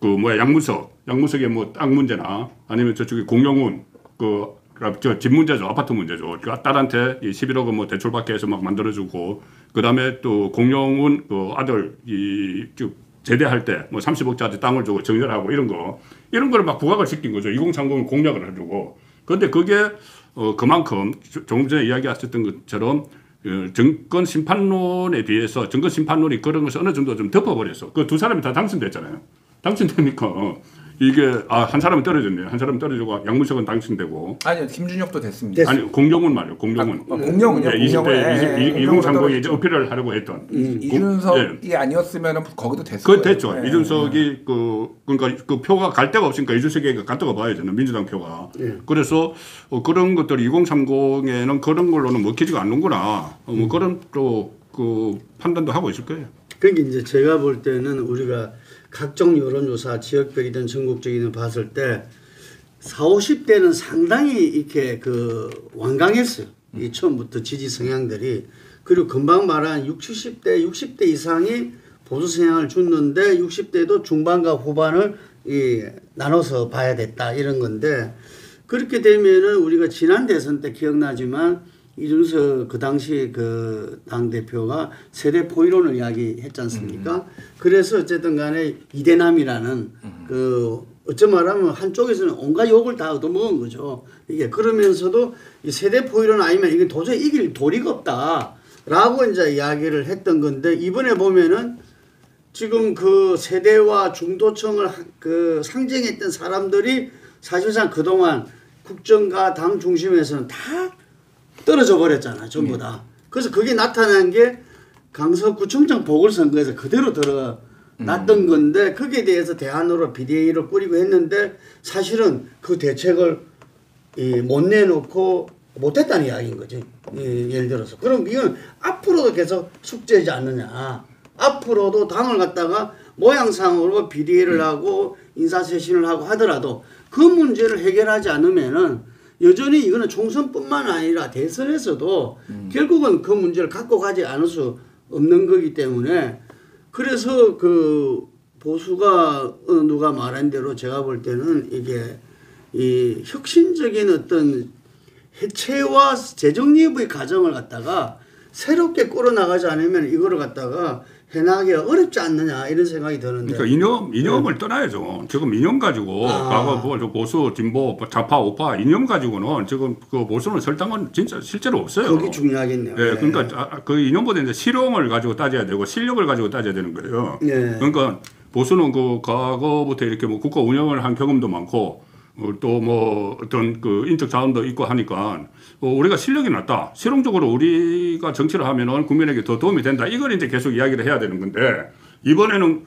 C: 그 뭐야 양문석 양문석의 뭐 땅 문제나 아니면 저쪽에 공영훈 그저집 문제죠 아파트 문제죠. 그 딸한테 이 11억 원뭐 대출 받게 해서 막 만들어주고 그 다음에 또 공영훈 그 아들 이쭉 제대할 때 뭐 30억짜리 땅을 주고 정렬하고 이런 거 이런 거를 막 부각을 시킨 거죠. 2030을 공략을 하려고. 그런데 그게 어 그만큼 조- 조금 전에 이야기하셨던 것처럼 어, 정권 심판론에 비해서 정권 심판론이 그런 것을 어느 정도 좀 덮어버렸어. 그두 사람이 다 당선됐잖아요. 당선되니까 어, 이게 아 한 사람은 떨어졌네요. 한 사람은 떨어지고 양문석은 당선되고
B: 아니요 김준혁도 됐습니다.
A: 됐-
C: 아니 공정은 말이요. 공정은
B: 아, 공룡은요?
C: 네, 20대
B: 공룡은, 예, 예,
C: 2030이 이제 어필을 하려고 했던
B: 이-
C: 공-
B: 이준석이
C: 예.
B: 아니었으면 거기도 됐을
C: 그
B: 거예요.
C: 됐죠.
B: 예.
C: 이준석이 그 그러니까 그 표가 갈 데가 없으니까 이준석에게 갔다가 봐야 되는 민주당 표가.
A: 예.
C: 그래서 어, 그런 것들이 2030에는 그런 걸로는 먹히지가 않는구나. 어, 뭐 그런 또 그 판단도 하고 있을 거예요.
A: 그러니까 이제 제가 볼 때는 우리가 각종 여론조사 지역별이든 전국적이든 봤을 때 4, 50대는 상당히 이렇게 그 완강했어요. 이 처음부터 지지 성향들이 그리고 금방 말한 60, 70대, 60대 이상이 보수 성향을 줬는데 60대도 중반과 후반을 이 나눠서 봐야 됐다 이런 건데 그렇게 되면은 우리가 지난 대선 때 기억나지만 이준석 그 당시 그 당 대표가 세대 포이론을 이야기했지 않습니까? 그래서 어쨌든 간에 이대남이라는 그 어쩌 말하면 한쪽에서는 온갖 욕을 다 얻어먹은 거죠. 이게 그러면서도 이 세대 포이론 아니면 이게 도저히 이길 도리가 없다라고 이제 이야기를 했던 건데 이번에 보면은 지금 그 세대와 중도층을 하- 그 상징했던 사람들이 사실상 그동안 국정과 당 중심에서는 다 떨어져 버렸잖아 전부
B: 네.
A: 다. 그래서 그게 나타난 게 강서구청장 보궐선거에서 그대로 들어 났던 건데 거기에 대해서 대안으로 비대위를 꾸리고 했는데 사실은 그 대책을 이, 못 내놓고 못했다는 이야기인 거지. 이, 예를 들어서. 그럼 이건 앞으로도 계속 숙제지 않느냐. 앞으로도 당을 갖다가 모양상으로 비리를 하고 인사쇄신을 하고 하더라도 그 문제를 해결하지 않으면은 여전히 이거는 총선뿐만 아니라 대선에서도 음. 결국은 그 문제를 갖고 가지 않을 수 없는 거기 때문에 그래서 그 보수가 어, 누가 말한 대로 제가 볼 때는 이게 이 혁신적인 어떤 해체와 재정립의 과정을 갖다가 새롭게 끌어나가지 않으면 이거를 갖다가 해나기가 어렵지 않느냐 이런 생각이 드는데.
C: 그러니까 이념 이념을 네. 떠나야죠. 지금 이념 가지고 아. 과거 뭐 보수 진보 좌파 우파 이념 가지고는 지금 그 보수는 설탕은 진짜 실제로 없어요.
A: 그게 중요하겠네요.
C: 네, 네. 그러니까 그 이념보다 이제 실용을 가지고 따져야 되고 실력을 가지고 따져야 되는 거예요. 네. 그러니까 보수는 그 과거부터 이렇게 뭐 국가 운영을 한 경험도 많고 어, 또뭐 어떤 그 인적 자원도 있고 하니까 어, 우리가 실력이 낮다. 실용적으로 우리가 정치를 하면은 국민에게 더 도움이 된다. 이걸 이제 계속 이야기를 해야 되는 건데 이번에는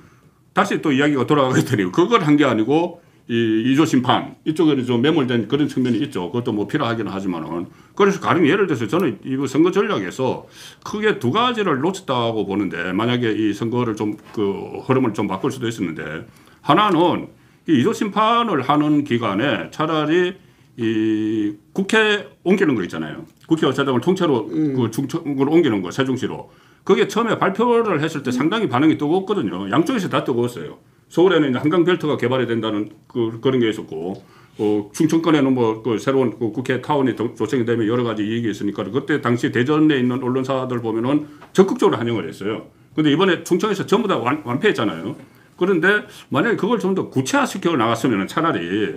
C: 다시 또 이야기가 돌아가겠더니 그걸 한 게 아니고 이 이조 심판 이쪽에 좀 매몰된 그런 측면이 있죠. 그것도 뭐 필요하기는 하지만은 그래서 가령 예를 들어서 저는 이 선거 전략에서 크게 두 가지를 놓쳤다고 보는데 만약에 이 선거를 좀 그 흐름을 좀 바꿀 수도 있었는데 하나는 이 이조 심판을 하는 기간에 차라리 이 국회 옮기는 거 있잖아요. 국회의사당을 통째로 음. 그 중청으로 옮기는 거 세종시로. 그게 처음에 발표를 했을 때 상당히 반응이 뜨거웠거든요. 양쪽에서 다 뜨거웠어요. 서울에는 한강 벨트가 개발이 된다는 그, 그런 게 있었고, 어, 충청권에는 뭐 그 새로운 그 국회 타운이 조성이 되면 여러 가지 이익이 있으니까 그때 당시 대전에 있는 언론사들 보면은 적극적으로 환영을 했어요. 근데 이번에 충청에서 전부 다 완, 완패했잖아요. 그런데 만약에 그걸 좀 더 구체화시켜 나갔으면 차라리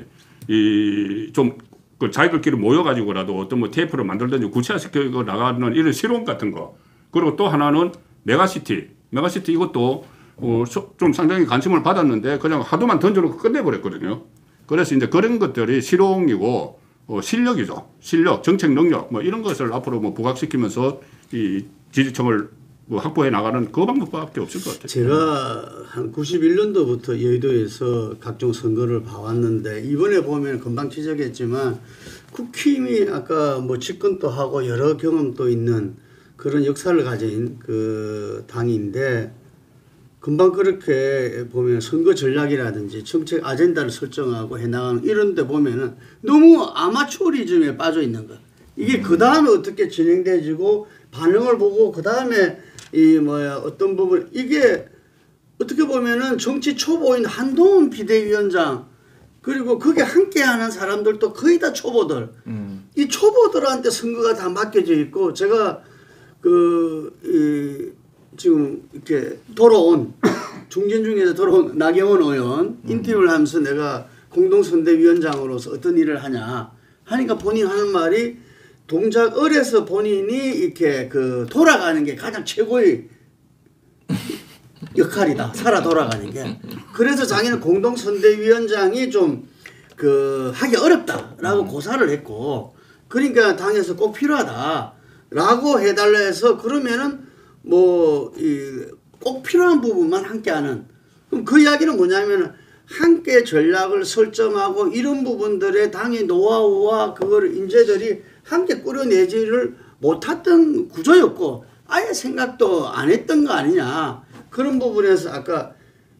C: 이 좀 그 자기들끼리 모여가지고라도 어떤 뭐 테이프를 만들든지 구체화시켜 나가는 이런 실험 같은 거. 그리고 또 하나는 메가시티. 메가시티 이것도 어, 좀 상당히 관심을 받았는데 그냥 화두만 던져놓고 끝내버렸거든요. 그래서 이제 그런 것들이 실용이고 어, 실력이죠. 실력, 정책 능력 뭐 이런 것을 앞으로 뭐 부각시키면서 이 지지층을 뭐 확보해 나가는 그 방법밖에 없을 것 같아요.
A: 제가 한 91년도부터 여의도에서 각종 선거를 봐왔는데 이번에 보면 금방 지적했지만 국힘이 아까 뭐 집권도 하고 여러 경험도 있는 그런 역사를 가진 그 당인데 금방 그렇게 보면 선거 전략이라든지 정책 아젠다를 설정하고 해나가는 이런 데 보면은 너무 아마추어리즘에 빠져 있는 거. 이게 그 다음에 어떻게 진행되지고 반응을 보고 그 다음에 이 뭐야 어떤 부분 이게 어떻게 보면은 정치 초보인 한동훈 비대위원장 그리고 거기에 함께하는 사람들도 거의 다 초보들. 음. 이 초보들한테 선거가 다 맡겨져 있고 제가 그 이 지금 이렇게 돌아온 중진 중에서 돌아온 나경원 의원 음. 인터뷰를 하면서 내가 공동선대위원장으로서 어떤 일을 하냐 하니까 본인 하는 말이 동작 어려서 본인이 이렇게 그 돌아가는 게 가장 최고의 역할이다. 살아 돌아가는 게. 그래서 자기는 공동선대위원장이 좀 그 하기 어렵다라고 음. 고사를 했고 그러니까 당에서 꼭 필요하다라고 해달라 해서 그러면은 뭐 이 꼭 필요한 부분만 함께하는 그럼 그 이야기는 뭐냐면은 함께 전략을 설정하고 이런 부분들의 당의 노하우와 그걸 인재들이 함께 꾸려내지를 못했던 구조였고 아예 생각도 안 했던 거 아니냐 그런 부분에서 아까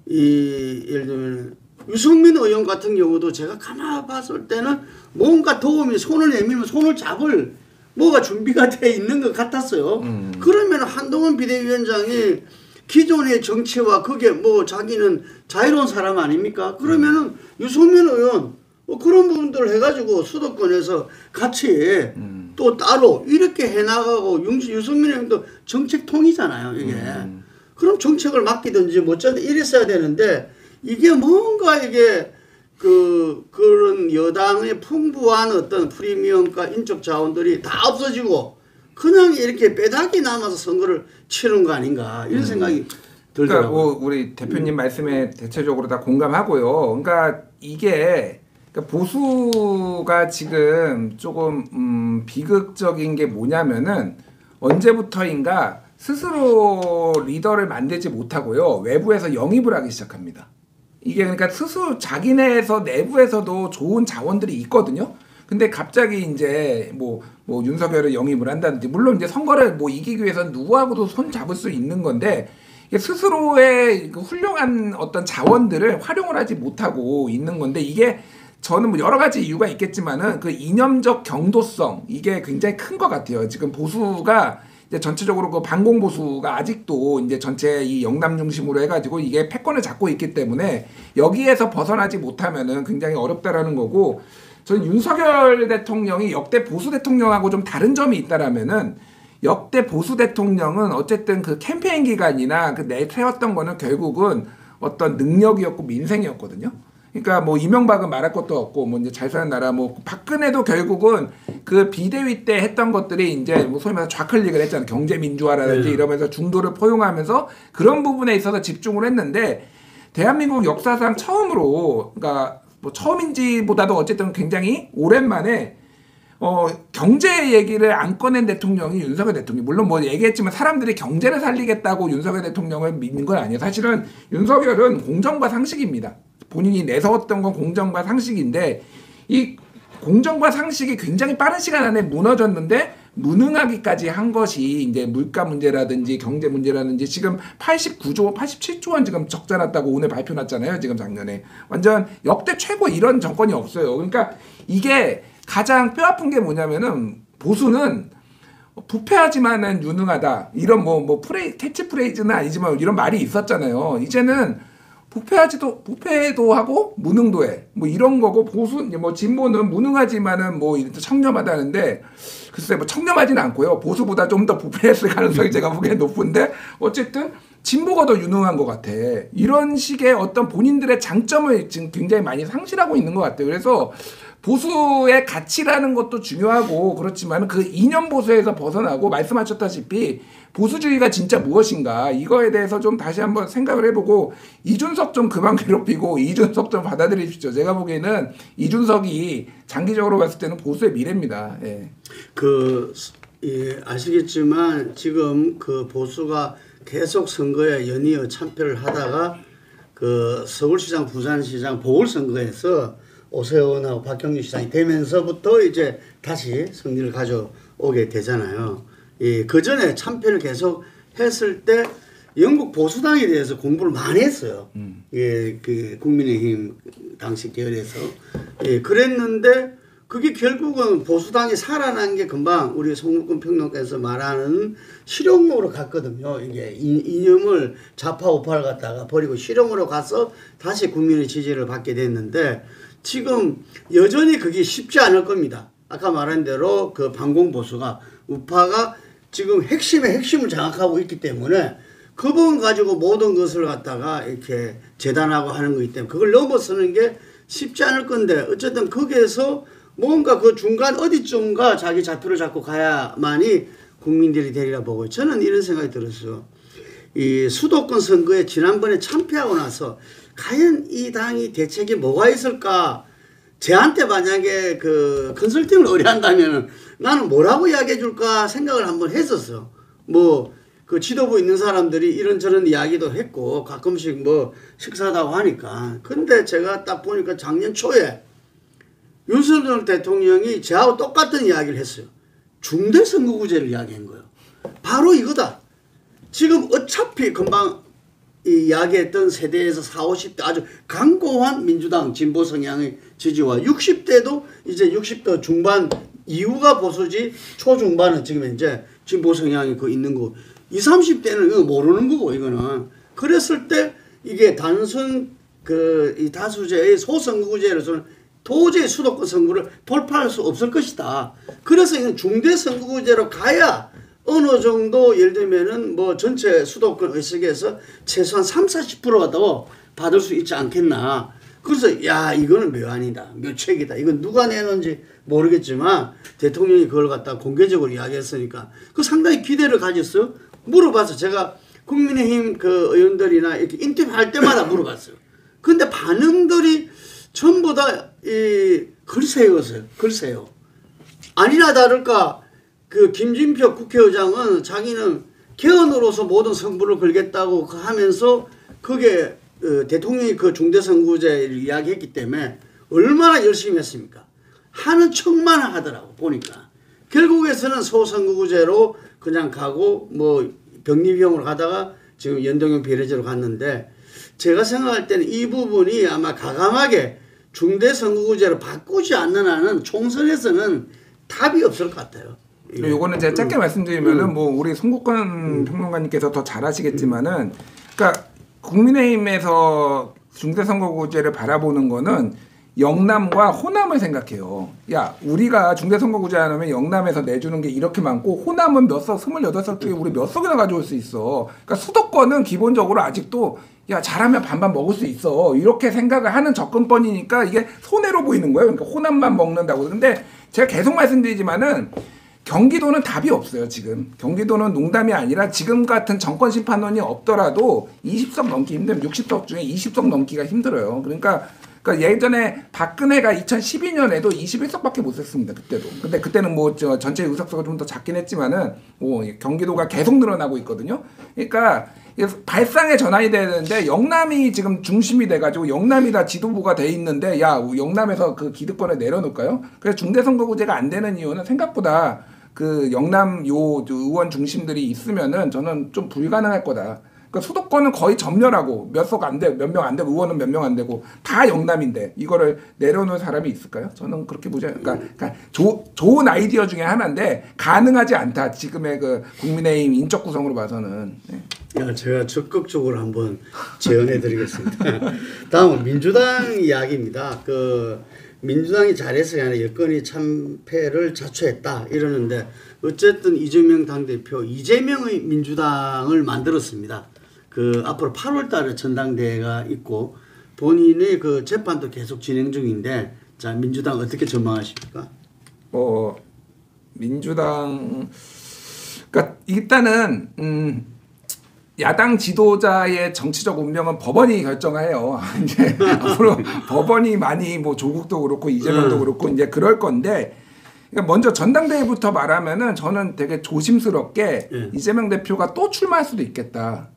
A: 이 예를 들면 유승민 의원 같은 경우도 제가 가만 봤을 때는 뭔가 도움이 손을 내밀면 손을 잡을 뭐가 준비가 돼 있는 것 같았어요. 음. 그러면 한동훈 비대위원장이 기존의 정치와 그게 뭐 자기는 자유로운 사람 아닙니까? 그러면은 음. 유승민 의원 뭐 그런 부분들을 해가지고 수도권에서 같이 음. 또 따로 이렇게 해나가고 유승민 의원도 정책 통이잖아요 이게. 음. 그럼 정책을 맡기든지 뭐든지 이랬어야 되는데 이게 뭔가 이게 그 그런 여당의 풍부한 어떤 프리미엄과 인적 자원들이 다 없어지고 그냥 이렇게 빼닥이 남아서 선거를 치는 거 아닌가 이런 음. 생각이 들더라고요.
B: 그러니까 뭐 우리 대표님 음. 말씀에 대체적으로 다 공감하고요. 그러니까 이게 그러니까 보수가 지금 조금 음 비극적인 게 뭐냐면은 언제부터인가 스스로 리더를 만들지 못하고요. 외부에서 영입을 하기 시작합니다. 이게 그러니까 스스로 자기네에서 내부에서도 좋은 자원들이 있거든요. 근데 갑자기 이제 뭐, 뭐 윤석열을 영입을 한다든지, 물론 이제 선거를 뭐 이기기 위해서는 누구하고도 손 잡을 수 있는 건데, 스스로의 그 훌륭한 어떤 자원들을 활용을 하지 못하고 있는 건데, 이게 저는 뭐 여러 가지 이유가 있겠지만은 그 이념적 경도성, 이게 굉장히 큰 것 같아요. 지금 보수가 이제 전체적으로 그 반공 보수가 아직도 이제 전체 이 영남 중심으로 해가지고 이게 패권을 잡고 있기 때문에 여기에서 벗어나지 못하면은 굉장히 어렵다라는 거고 저는 윤석열 대통령이 역대 보수 대통령하고 좀 다른 점이 있다라면은 역대 보수 대통령은 어쨌든 그 캠페인 기간이나 그 내세웠던 거는 결국은 어떤 능력이었고 민생이었거든요. 그러니까 뭐 이명박은 말할 것도 없고 뭐 이제 잘 사는 나라 뭐 박근혜도 결국은 그 비대위 때 했던 것들이 이제 뭐 소위 말해서 좌클릭을 했잖아요. 경제 민주화라든지 네. 이러면서 중도를 포용하면서 그런 부분에 있어서 집중을 했는데 대한민국 역사상 처음으로 그러니까 뭐 처음인지보다도 어쨌든 굉장히 오랜만에 어, 경제 얘기를 안 꺼낸 대통령이 윤석열 대통령. 물론 뭐 얘기했지만 사람들이 경제를 살리겠다고 윤석열 대통령을 믿는 건 아니에요. 사실은 윤석열은 공정과 상식입니다. 본인이 내세웠던 건 공정과 상식인데 이 공정과 상식이 굉장히 빠른 시간 안에 무너졌는데 무능하기까지 한 것이 이제 물가 문제라든지 경제 문제라든지 지금 89조, 87조 원 지금 적자 났다고 오늘 발표 났잖아요. 지금 작년에. 완전 역대 최고 이런 정권이 없어요. 그러니까 이게 가장 뼈 아픈 게 뭐냐면은 보수는 부패하지만은 유능하다. 이런 뭐, 뭐, 프레이, 캐치 프레이즈는 아니지만 이런 말이 있었잖아요. 이제는 부패하지도 부패도 하고 무능도 해. 뭐 이런 거고 보수 뭐 진보는 무능하지만은 뭐 청렴하다는데 글쎄 뭐 청렴하지는 않고요. 보수보다 좀 더 부패했을 가능성이 제가 보기엔 높은데 어쨌든 진보가 더 유능한 것 같아. 이런 식의 어떤 본인들의 장점을 지금 굉장히 많이 상실하고 있는 것 같아요. 그래서 보수의 가치라는 것도 중요하고 그렇지만 그 이념 보수에서 벗어나고 말씀하셨다시피 보수주의가 진짜 무엇인가 이거에 대해서 좀 다시 한번 생각을 해보고 이준석 좀 그만 괴롭히고 이준석 좀 받아들이십시오. 제가 보기에는 이준석이 장기적으로 봤을 때는 보수의 미래입니다. 예.
A: 그 예, 아시겠지만 지금 그 보수가 계속 선거에 연이어 참패를 하다가 그 서울시장, 부산시장 보궐선거에서 오세훈하고 박경규 시장이 되면서부터 이제 다시 승리를 가져오게 되잖아요. 예, 그 전에 참패를 계속 했을 때 영국 보수당에 대해서 공부를 많이 했어요. 음. 예, 그 국민의힘 당시 계열에서. 예, 그랬는데 그게 결국은 보수당이 살아난 게 금방 우리 송국근 평론가에서 말하는 실용으로 갔거든요. 이게 이념을 좌파 우파를 갖다가 버리고 실용으로 가서 다시 국민의 지지를 받게 됐는데 지금 여전히 그게 쉽지 않을 겁니다. 아까 말한 대로 그 반공 보수가 우파가 지금 핵심의 핵심을 장악하고 있기 때문에 그 부분 가지고 모든 것을 갖다가 이렇게 재단하고 하는 거기 때문에 그걸 넘어서는 게 쉽지 않을 건데 어쨌든 거기에서 뭔가 그 중간 어디쯤가 자기 좌표를 잡고 가야만이 국민들이 되리라 보고 저는 이런 생각이 들었어요. 이 수도권 선거에 지난번에 참패하고 나서 과연 이 당이 대책이 뭐가 있을까? 제한테 만약에 그 컨설팅을 의뢰한다면 나는 뭐라고 이야기해 줄까 생각을 한번 했었어. 뭐, 그 지도부 있는 사람들이 이런저런 이야기도 했고 가끔씩 뭐 식사하다고 하니까. 근데 제가 딱 보니까 작년 초에 윤석열 대통령이 저하고 똑같은 이야기를 했어요. 중대선거구제를 이야기한 거예요. 바로 이거다. 지금 어차피 금방 이야기했던 세대에서 4, 50대 아주 강고한 민주당 진보 성향의 지지와 60대도 이제 60대 중반 이후가 보수지 초중반은 지금 이제 진보 성향이 그 있는 거. 20, 30대는 이거 모르는 거고 이거는. 그랬을 때 이게 단순 그 이 다수제의 소선거구제로서는 도저히 수도권 선거를 돌파할 수 없을 것이다. 그래서 이건 중대 선거구제로 가야 어느 정도 예를 들면은 뭐 전체 수도권 의석에서 최소한 3, 40%가 더 받을 수 있지 않겠나. 그래서 야 이거는 묘안이다. 묘책이다. 이건 누가 내는지 모르겠지만 대통령이 그걸 갖다 공개적으로 이야기했으니까 그 상당히 기대를 가졌어. 물어봐서 제가 국민의힘 그 의원들이나 이렇게 인터뷰할 때마다 물어봤어요. 근데 반응들이 전부 다 이 글쎄요였어요. 글쎄요. 아니나 다를까 그 김진표 국회의장은 자기는 개헌으로서 모든 성부를 걸겠다고 그 하면서 그게 어, 대통령이 그 중대선거제를 이야기했기 때문에 얼마나 열심히 했습니까? 하는 척만 하더라고 보니까 결국에서는 소선거구제로 그냥 가고 뭐 병리비용으로 가다가 지금 연동형 비례제로 갔는데 제가 생각할 때는 이 부분이 아마 가감하게 중대선거구제로 바꾸지 않는 한은 총선에서는 답이 없을 것 같아요.
B: 요거는 제가 짧게 말씀드리면은 뭐 우리 송국권 평론가님께서 더 잘하시겠지만은 그러니까 국민의힘에서 중대선거구제를 바라보는 거는 영남과 호남을 생각해요. 야, 우리가 중대선거구제 하면 영남에서 내주는 게 이렇게 많고 호남은 몇 석, 28석 중에 우리 몇 석이나 가져올 수 있어. 그러니까 수도권은 기본적으로 아직도 야, 잘하면 반반 먹을 수 있어. 이렇게 생각을 하는 접근법이니까 이게 손해로 보이는 거예요. 그러니까 호남만 먹는다고. 근데 제가 계속 말씀드리지만은 경기도는 답이 없어요, 지금. 경기도는 농담이 아니라 지금 같은 정권 심판원이 없더라도 20석 넘기 힘들면 60석 중에 20석 넘기가 힘들어요. 그러니까 그러니까 예전에 박근혜가 2012년에도 21석밖에 못 썼습니다. 그때도. 근데 그때는 뭐 저 전체 의석수가 좀 더 작긴 했지만은 뭐 경기도가 계속 늘어나고 있거든요. 그러니까 발상의 전환이 되는데 영남이 지금 중심이 돼가지고 영남이 다 지도부가 돼 있는데 야 영남에서 그 기득권을 내려놓을까요? 그래서 중대선거구제가 안 되는 이유는 생각보다 그 영남 요 의원 중심들이 있으면은 저는 좀 불가능할 거다. 그러니까 수도권은 거의 점멸하고 몇 석 안 되고 몇 명 안 되고 의원은 몇 명 안 되고 다 영남인데 이거를 내려놓을 사람이 있을까요? 저는 그렇게 보지 않. 그러니까, 그러니까 조, 좋은 아이디어 중에 하나인데 가능하지 않다. 지금의 그 국민의힘 인적 구성으로 봐서는. 네.
A: 야, 제가 적극적으로 한번 제언해드리겠습니다. 다음은 민주당 이야기입니다. 그 민주당이 잘해서야 하는 여건이 참패를 자초했다 이러는데 어쨌든 이재명 당대표 이재명의 민주당을 만들었습니다. 그 앞으로 8월 달에 전당대회가 있고 본인의 그 재판도 계속 진행 중인데 자 민주당 어떻게 전망하십니까?
B: 어 민주당 그러니까 일단은 음 야당 지도자의 정치적 운명은 법원이 결정해요. 이제 앞으로 법원이 많이 뭐 조국도 그렇고 이재명도 음. 그렇고 이제 그럴 건데 그러니까 먼저 전당대회부터 말하면은 저는 되게 조심스럽게 예. 이재명 대표가 또 출마할 수도 있겠다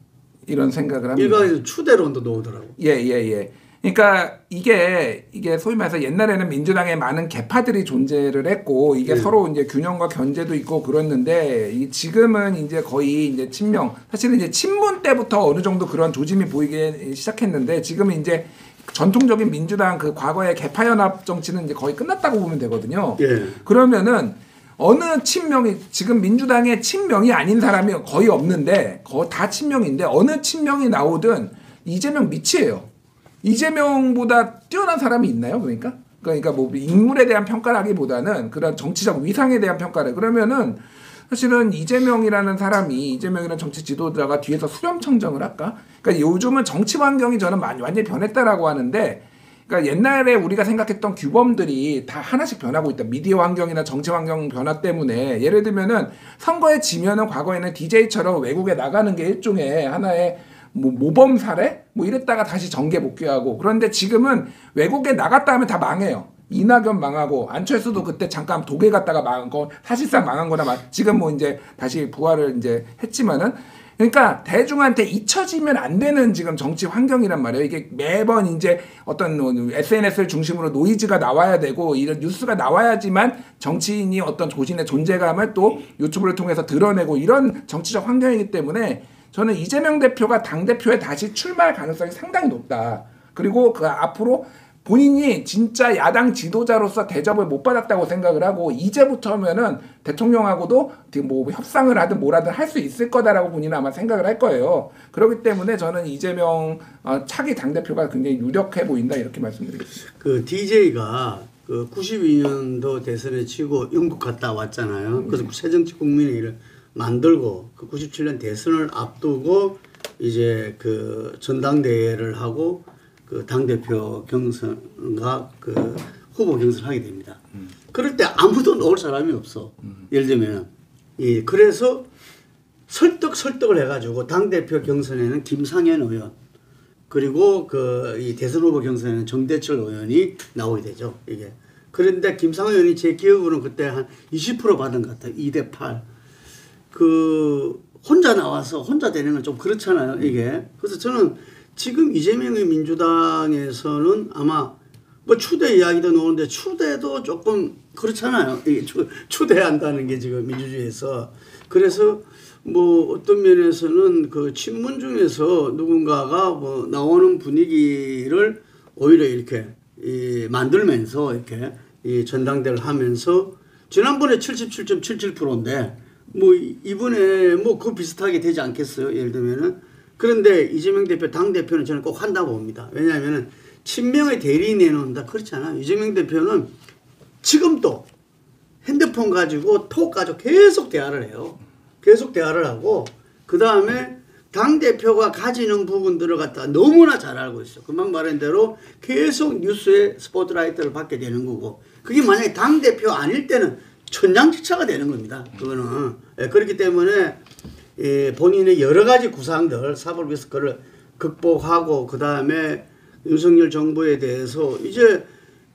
B: 이런 생각을 합니다.
A: 일각에서 추대론도 나오더라고.
B: 예예 예, 예. 그러니까 이게 이게 소위 말해서 옛날에는 민주당에 많은 개파들이 존재를 했고 이게 네. 서로 이제 균형과 견제도 있고 그랬는데 지금은 이제 거의 이제 친명 사실은 이제 친문 때부터 어느 정도 그런 조짐이 보이기 시작했는데 지금은 이제 전통적인 민주당 그 과거의 개파 연합 정치는 이제 거의 끝났다고 보면 되거든요. 예. 그러면은 어느 친명이 지금 민주당의 친명이 아닌 사람이 거의 없는데 거의 다 친명인데 어느 친명이 나오든 이재명 밑이에요. 이재명보다 뛰어난 사람이 있나요? 그러니까 그러니까 뭐 인물에 대한 평가라기보다는 그런 정치적 위상에 대한 평가를 그러면은 사실은 이재명이라는 사람이 이재명이라는 정치 지도자가 뒤에서 수렴 청정을 할까? 그러니까 요즘은 정치 환경이 저는 많이 완전히 변했다라고 하는데 그러니까 옛날에 우리가 생각했던 규범들이 다 하나씩 변하고 있다. 미디어 환경이나 정치 환경 변화 때문에 예를 들면은 선거에 지면은 과거에는 DJ처럼 외국에 나가는 게 일종의 하나의 뭐 모범 사례 뭐 이랬다가 다시 정계 복귀하고 그런데 지금은 외국에 나갔다 하면 다 망해요. 이낙연 망하고 안철수도 그때 잠깐 독일 갔다가 망한 거 사실상 망한 거나 막 지금 뭐 이제 다시 부활을 이제 했지만은 그러니까 대중한테 잊혀지면 안 되는 지금 정치 환경이란 말이에요. 이게 매번 이제 어떤 SNS를 중심으로 노이즈가 나와야 되고 이런 뉴스가 나와야지만 정치인이 어떤 조신의 존재감을 또 유튜브를 통해서 드러내고 이런 정치적 환경이기 때문에 저는 이재명 대표가 당 대표에 다시 출마할 가능성이 상당히 높다. 그리고 그 앞으로 본인이 진짜 야당 지도자로서 대접을 못 받았다고 생각을 하고 이제부터면은 대통령하고도 뭐 협상을 하든 뭐라든 할 수 있을 거다라고 본인은 아마 생각을 할 거예요. 그렇기 때문에 저는 이재명 어, 차기 당 대표가 굉장히 유력해 보인다 이렇게 말씀드리겠습니다.
A: 그 DJ가 그 92년도 대선에 치고 영국 갔다 왔잖아요. 그래서 네. 새정치 국민회의를 만들고 그 97년 대선을 앞두고 이제 그 전당대회를 하고 그 당대표 경선과 그 후보 경선을 하게 됩니다. 음. 그럴 때 아무도 나올 사람이 없어. 음. 예를 들면 예, 그래서 설득 설득을 해가지고 당대표 경선에는 김상현 의원 그리고 그 이 대선 후보 경선에는 정대철 의원이 나오게 되죠. 이게 그런데 김상현 의원이 제 기억으로는 그때 한 20% 받은 것 같아요. 2대 8. 그 혼자 나와서 혼자 되는 건 좀 그렇잖아요. 이게 그래서 저는 지금 이재명의 민주당에서는 아마 뭐 추대 이야기도 나오는데 추대도 조금 그렇잖아요. 추대한다는 게 지금 민주주의에서 그래서 뭐 어떤 면에서는 그 친문 중에서 누군가가 뭐 나오는 분위기를 오히려 이렇게 이 만들면서 이렇게 이 전당대를 하면서 지난번에 77.77%인데 뭐 이번에 뭐 그 비슷하게 되지 않겠어요? 예를 들면은 그런데 이재명 대표 당 대표는 저는 꼭 한다고 봅니다. 왜냐하면은 친명의 대리 내놓는다 그렇잖아. 이재명 대표는 지금도 핸드폰 가지고 톡 가지고 계속 대화를 해요. 계속 대화를 하고 그 다음에 당 대표가 가지는 부분들을 갖다 너무나 잘 알고 있어. 금방 말한 대로 계속 뉴스에 스포트라이트를 받게 되는 거고 그게 만약에 당 대표 아닐 때는 천장지차가 되는 겁니다. 그거는 예, 그렇기 때문에 예, 본인의 여러 가지 구상들 사법 리스크를 극복하고 그 다음에 윤석열 정부에 대해서 이제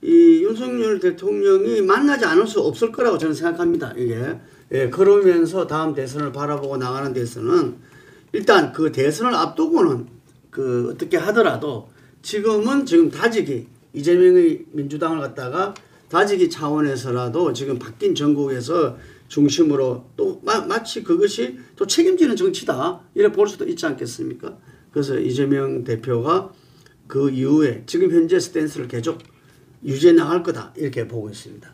A: 이 윤석열 대통령이 만나지 않을 수 없을 거라고 저는 생각합니다. 이게 예, 그러면서 다음 대선을 바라보고 나가는 데서는 일단 그 대선을 앞두고는 그 어떻게 하더라도 지금은 지금 다지기 이재명의 민주당을 갖다가 다지기 차원에서라도 지금 바뀐 전국에서 중심으로 또 마, 마치 그것이 또 책임지는 정치다 이래 볼 수도 있지 않겠습니까? 그래서 이재명 대표가 그 이후에 지금 현재 스탠스를 계속 유지해 나갈 거다 이렇게 보고 있습니다.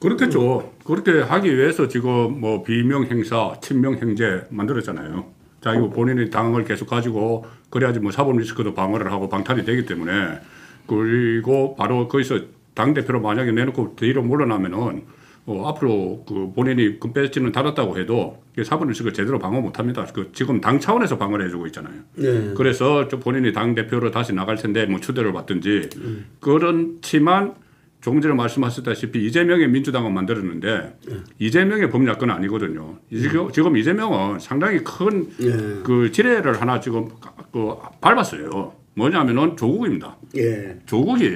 C: 그렇겠죠. 그렇게 하기 위해서 지금 뭐 비명 행사, 친명 행제 만들었잖아요. 자, 이거 본인이 당을 계속 가지고 그래야지 뭐 사법 리스크도 방어를 하고 방탄이 되기 때문에 그리고 바로 거기서 당 대표로 만약에 내놓고 뒤로 물러나면은 어, 앞으로 그 본인이 금배지는 달았다고 해도 사법 리스크를 제대로 방어 못 합니다. 그 지금 당 차원에서 방어를 해주고 있잖아요.
A: 네.
C: 그래서 좀 본인이 당 대표로 다시 나갈 텐데 뭐 추대를 받든지 음. 그렇지만 조금 전에 말씀하셨다시피 이재명의 민주당은 만들었는데 네. 이재명의 법약은 아니거든요. 지금, 지금 이재명은 상당히 큰그 네. 지뢰를 하나 지금 그 밟았어요. 뭐냐면은 조국입니다.
A: 예.
C: 조국이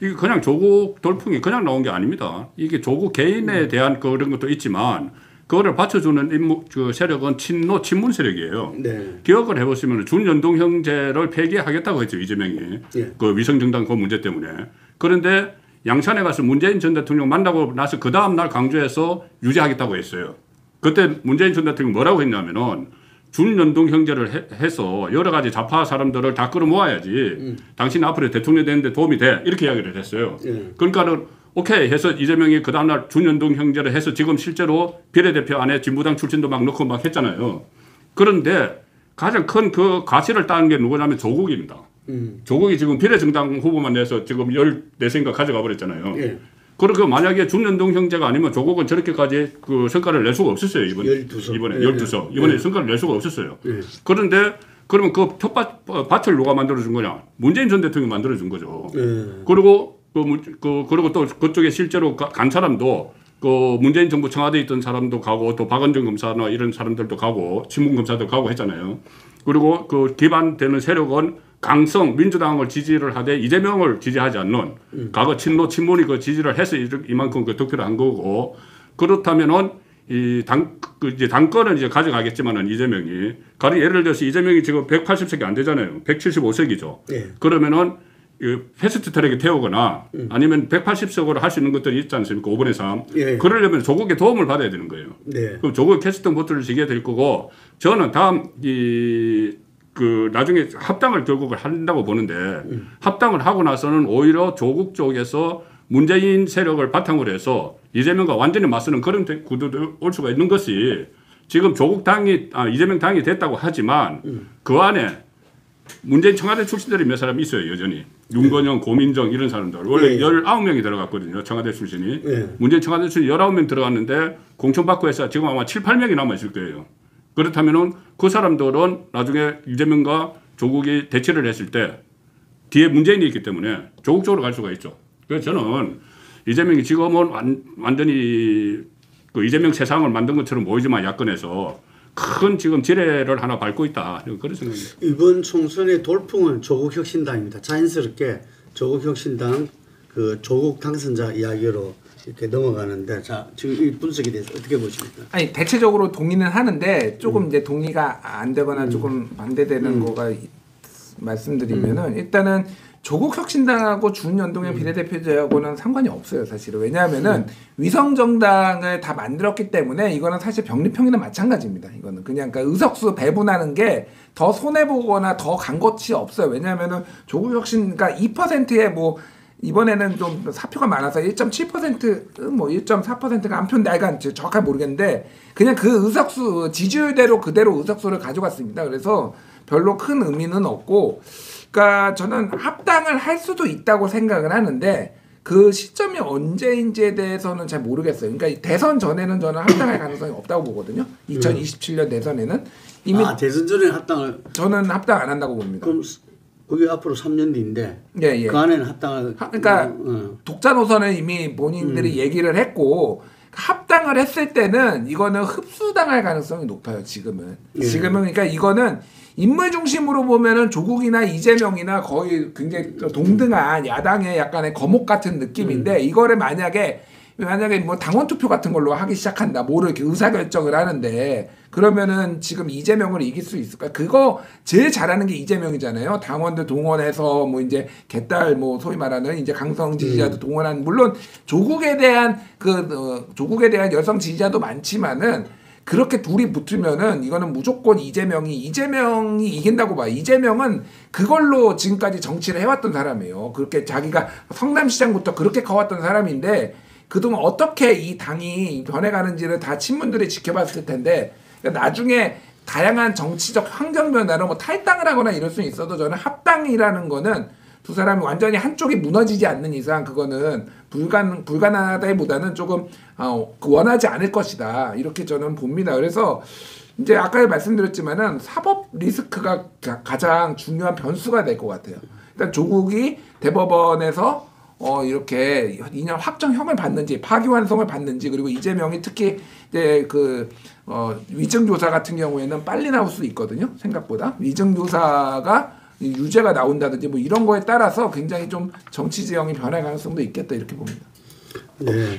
C: 이게 그냥 조국 돌풍이 그냥 나온 게 아닙니다. 이게 조국 개인에 대한 그런 것도 있지만 그거를 받쳐주는 인물, 그 세력은 친노 친문 세력이에요.
A: 네.
C: 기억을 해보시면 준연동 형제를 폐기하겠다고 했죠 이재명이
A: 예.
C: 그 위성정당 그 문제 때문에 그런데 양산에 가서 문재인 전 대통령 만나고 나서 그 다음 날 강조해서 유지하겠다고 했어요. 그때 문재인 전 대통령 뭐라고 했냐면은 준연동 형제를 해, 서 여러 가지 좌파 사람들을 다 끌어모아야지 음. 당신 앞으로 대통령 되는데 도움이 돼 이렇게 이야기를 했어요.
A: 예.
C: 그러니까는 오케이 해서 이재명이 그 다음날 준연동 형제를 해서 지금 실제로 비례대표 안에 진보당 출신도 막 넣고 막 했잖아요. 그런데 가장 큰 그 가치를 따는 게 누구냐면 조국입니다.
A: 음.
C: 조국이 지금 비례정당 후보만 내서 지금 14세인가 가져가 버렸잖아요.
A: 예.
C: 그리고 만약에 준연동 형제가 아니면 조국은 저렇게까지 그 성과를 낼 수가 없었어요. 이번,
A: 12석.
C: 이번에
A: 예,
C: 12석. 이번에
A: 예.
C: 성과를 낼 수가 없었어요.
A: 예.
C: 그런데 그러면 그 텃밭, 밭을 누가 만들어준 거냐? 문재인 전 대통령이 만들어준 거죠.
A: 예.
C: 그리고 그, 그, 그리고 또 그쪽에 실제로 간 사람도 그 문재인 정부 청와대에 있던 사람도 가고 또 박원정 검사나 이런 사람들도 가고 친문 검사도 가고 했잖아요. 그리고 그 기반되는 세력은 강성 민주당을 지지를 하되 이재명을 지지하지 않는 음. 과거 친노 친문이 그 지지를 해서 이만큼 그 득표를 한 거고 그렇다면은 이당그 이제 당권은 이제 가져가겠지만은 이재명이 가령 예를 들어서 이재명이 지금 180석이 안 되잖아요. 175석이죠.
A: 네.
C: 그러면은 이 패스트 트랙에 태우거나 음. 아니면 180석으로 할 수 있는 것들이 있지 않습니까? 5분의 3.
A: 예.
C: 그러려면 조국의 도움을 받아야 되는 거예요.
A: 네.
C: 그럼 조국 캐스팅 보트를 지게 될 거고 저는 다음 이 그 나중에 합당을 결국을 한다고 보는데 음. 합당을 하고 나서는 오히려 조국 쪽에서 문재인 세력을 바탕으로 해서 이재명과 완전히 맞서는 그런 구도도 올 수가 있는 것이 지금 조국 당이 아, 이재명 당이 됐다고 하지만 음. 그 안에 문재인 청와대 출신들이 몇 사람 있어요 여전히 윤건영, 네. 고민정 이런 사람들 원래 네. 19명이 들어갔거든요 청와대 출신이
A: 네.
C: 문재인 청와대 출신 19명 들어갔는데 공천받고 해서 지금 아마 7, 8명이 남아 있을 거예요. 그렇다면은 그 사람들은 나중에 이재명과 조국이 대치를 했을 때 뒤에 문재인이 있기 때문에 조국 쪽으로 갈 수가 있죠. 그래서 저는 이재명이 지금은 완, 완전히 그 이재명 세상을 만든 것처럼 보이지만 야권에서 큰 지금 지뢰를 하나 밟고 있다. 그런 생각입니다.
A: 이번 총선의 돌풍은 조국 혁신당입니다. 자연스럽게 조국 혁신당 그 조국 당선자 이야기로 이렇게 넘어가는데 자 지금 이 분석에 대해서 어떻게 보십니까?
B: 아니 대체적으로 동의는 하는데 조금 음. 이제 동의가 안 되거나 음. 조금 반대되는 음. 거가 말씀드리면은 음. 일단은 조국 혁신당하고 준연동형 음. 비례대표제하고는 상관이 없어요, 사실은. 왜냐하면은 음. 위성 정당을 다 만들었기 때문에 이거는 사실 병립형이나 마찬가지입니다. 이거는 그냥 그러니까 의석수 배분하는 게 더 손해 보거나 더 간 것이 없어요. 왜냐하면은 조국 혁신 그러니까 2%의 뭐 이번에는 좀 사표가 많아서 1.7%뭐 1.4%가 한 표인데 약간 정확하게 모르겠는데 그냥 그 의석수 지지율대로 그대로 의석수를 가져갔습니다. 그래서 별로 큰 의미는 없고 그러니까 저는 합당을 할 수도 있다고 생각을 하는데 그 시점이 언제인지에 대해서는 잘 모르겠어요. 그러니까 대선 전에는 저는 합당할 가능성이 없다고 보거든요. 2027년 대선에는
A: 이미 아, 대선 전에 합당을
B: 저는 합당 안 한다고 봅니다.
A: 그럼 그게 앞으로 3년 뒤인데 예, 예. 그 안에는 합당을
B: 하, 그러니까 어, 어. 독자 노선은 이미 본인들이 음. 얘기를 했고 합당을 했을 때는 이거는 흡수당할 가능성이 높아요. 지금은 예. 지금은 그러니까 이거는 인물 중심으로 보면은 조국이나 이재명이나 거의 굉장히 동등한 야당의 약간의 거목 같은 느낌인데 음. 이거를 만약에 만약에 뭐 당원 투표 같은 걸로 하기 시작한다. 뭐를 이렇게 의사 결정을 하는데 그러면은 지금 이재명을 이길 수 있을까? 그거 제일 잘하는 게 이재명이잖아요. 당원들 동원해서 뭐 이제 개딸 뭐 소위 말하는 이제 강성 지지자도 음. 동원한 물론 조국에 대한 그 어, 조국에 대한 여성 지지자도 많지만은 그렇게 둘이 붙으면은 이거는 무조건 이재명이 이재명이 이긴다고 봐. 이재명은 그걸로 지금까지 정치를 해왔던 사람이에요. 그렇게 자기가 성남시장부터 그렇게 커왔던 사람인데 그동안 어떻게 이 당이 변해가는지를 다 친문들이 지켜봤을 텐데 그러니까 나중에 다양한 정치적 환경 변화로 뭐 탈당을 하거나 이럴 수는 있어도 저는 합당이라는 거는 두 사람이 완전히 한쪽이 무너지지 않는 이상 그거는 불가 불가능하다기보다는 조금 어, 그 원하지 않을 것이다 이렇게 저는 봅니다. 그래서 이제 아까 말씀드렸지만은 사법 리스크가 가장 중요한 변수가 될 것 같아요. 일단 조국이 대법원에서 어 이렇게 2년 확정형을 받는지 파기환송을 받는지 그리고 이재명이 특히 이제 그 어 위증 조사 같은 경우에는 빨리 나올 수 있거든요 생각보다 위증 조사가 유죄가 나온다든지 뭐 이런 거에 따라서 굉장히 좀 정치 지형이 변할 가능성도 있겠다 이렇게 봅니다.
A: 네.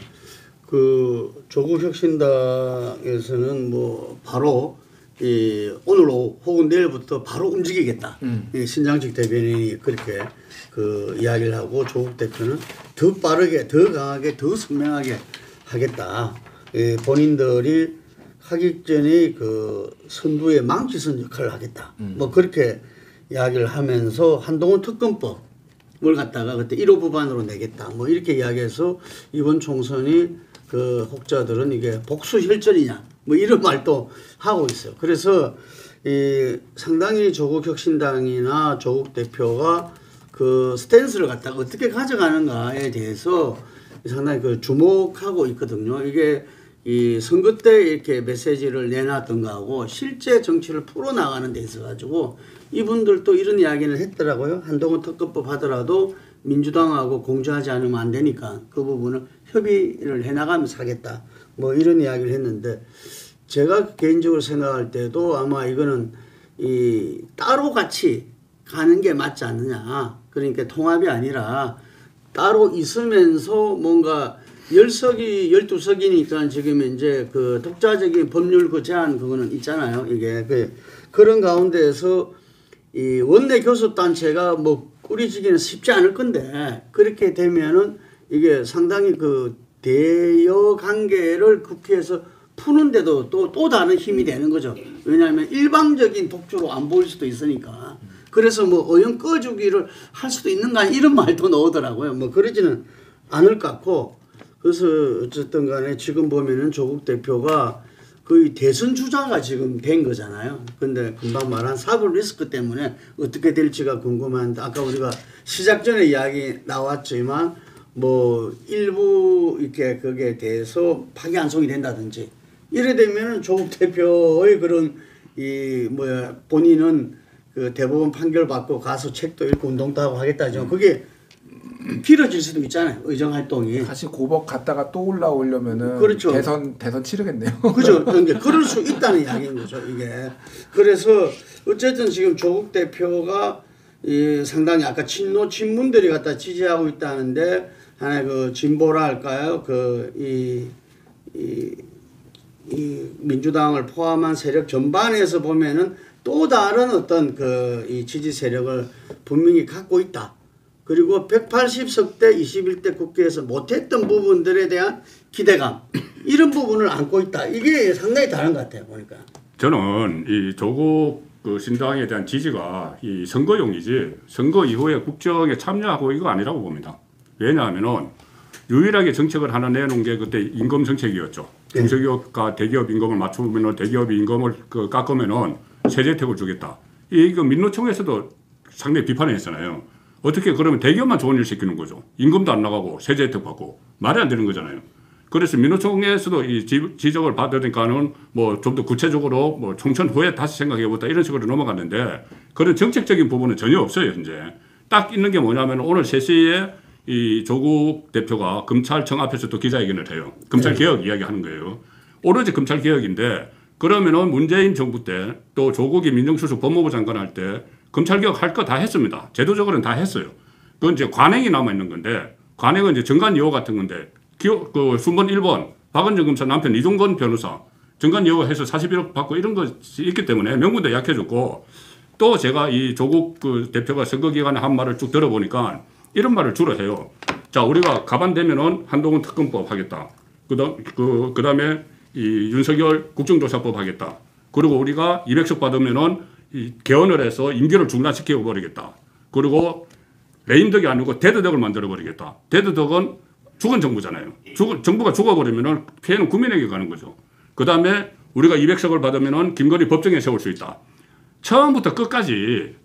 A: 그 조국 혁신당에서는 뭐 바로 이 오늘 혹은 내일부터 바로 움직이겠다. 음. 이 신장식 대변인이 그렇게 그 이야기를 하고 조국 대표는 더 빠르게, 더 강하게, 더 선명하게 하겠다. 이 본인들이 하기 전에 그 선두의 망치선 역할을 하겠다. 음. 뭐 그렇게 이야기를 하면서 한동훈 특검법을 갖다가 그때 1호 부반으로 내겠다. 뭐 이렇게 이야기해서 이번 총선이 그 혹자들은 이게 복수 혈전이냐 뭐 이런 말도 하고 있어요. 그래서 이 상당히 조국 혁신당이나 조국 대표가 그 스탠스를 갖다가 어떻게 가져가는가에 대해서 상당히 그 주목하고 있거든요. 이게 이 선거 때 이렇게 메시지를 내놨던 거하고 실제 정치를 풀어나가는 데 있어 가지고 이분들도 이런 이야기를 했더라고요. 한동훈 특검법 하더라도 민주당하고 공조하지 않으면 안 되니까 그 부분을 협의를 해나가면서 하겠다. 뭐 이런 이야기를 했는데 제가 개인적으로 생각할 때도 아마 이거는 이 따로 같이 가는 게 맞지 않느냐. 그러니까 통합이 아니라 따로 있으면서 뭔가 열석이 열두 석이니까 지금 이제 그 독자적인 법률 그 제한 그거는 있잖아요. 이게 그 그런 가운데에서 이 원내 교섭 단체가 뭐 꾸리지기는 쉽지 않을 건데 그렇게 되면은 이게 상당히 그 대여 관계를 국회에서 푸는데도 또, 또 다른 힘이 되는 거죠. 왜냐하면 일방적인 독주로 안 보일 수도 있으니까. 그래서 뭐 어영 꺼주기를 할 수도 있는가 이런 말도 나오더라고요. 뭐 그러지는 않을 것 같고 그래서 어쨌든 간에 지금 보면은 조국 대표가 거의 대선 주자가 지금 된 거잖아요. 근데 금방 말한 사법 리스크 때문에 어떻게 될지가 궁금한데 아까 우리가 시작 전에 이야기 나왔지만 뭐 일부 이렇게 거기에 대해서 파기환송이 된다든지 이래 되면은 조국 대표의 그런 이 뭐야 본인은 그 대법원 판결 받고 가서 책도 읽고 운동도 하고 하겠다죠. 그게 길어질 수도 있잖아요. 의정 활동이.
B: 다시 고법 갔다가 또 올라오려면은 그렇죠. 대선 대선 치르겠네요.
A: 그죠. 그러니까 그럴 수 있다는 이야기인 거죠. 이게. 그래서 어쨌든 지금 조국 대표가 이 상당히 아까 친노 친문들이 갖다 지지하고 있다는데 하나의 그 진보라 할까요? 그이 이, 이 민주당을 포함한 세력 전반에서 보면은 또 다른 어떤 그 이 지지 세력을 분명히 갖고 있다. 그리고 180석 대 21대 국회에서 못했던 부분들에 대한 기대감 이런 부분을 안고 있다. 이게 상당히 다른 것 같아요 보니까.
C: 저는 이 조국 그 신당에 대한 지지가 이 선거용이지 선거 이후에 국정에 참여하고 이거 아니라고 봅니다. 왜냐하면은 유일하게 정책을 하나 내놓은 게 그때 임금 정책이었죠.
A: 네.
C: 중소기업과 대기업 임금을 맞추면은 대기업 임금을 그 깎으면은 세제 혜택을 주겠다. 이거 민노총에서도 상당히 비판을 했잖아요. 어떻게 그러면 대기업만 좋은 일 시키는 거죠. 임금도 안 나가고 세제 혜택 받고 말이 안 되는 거잖아요. 그래서 민노총에서도 이 지, 지적을 받으니까는 뭐 좀 더 구체적으로 뭐 총선 후에 다시 생각해 보다 이런 식으로 넘어갔는데 그런 정책적인 부분은 전혀 없어요 현재. 딱 있는 게 뭐냐면 오늘 3시에 이 조국 대표가 검찰청 앞에서 또 기자회견을 해요. 검찰 개혁 이야기하는 거예요. 오로지 검찰 개혁인데 그러면은 문재인 정부 때 또 조국이 민정수석 법무부 장관 할 때 검찰 개혁 할 거 다 했습니다. 제도적으로는 다 했어요. 그건 이제 관행이 남아 있는 건데 관행은 이제 정관 예우 같은 건데 기호 그 순번 1번 박은정 검사 남편 이종건 변호사 정관 예우해서 41억 받고 이런 것이 있기 때문에 명분도 약해졌고 또 제가 이 조국 그 대표가 선거 기간에 한 말을 쭉 들어보니까 이런 말을 주로 해요. 자 우리가 가반되면은 한동훈 특검법 하겠다. 그다음 그 그 다음에 이 윤석열 국정조사법 하겠다. 그리고 우리가 200석 받으면은 이 개헌을 해서 임기를 중단시켜 버리겠다. 그리고 레임덕이 아니고 데드덕을 만들어 버리겠다. 데드덕은 죽은 정부잖아요. 죽은 정부가 죽어버리면은 피해는 국민에게 가는 거죠. 그 다음에 우리가 200석을 받으면은 김건희 법정에 세울 수 있다. 처음부터 끝까지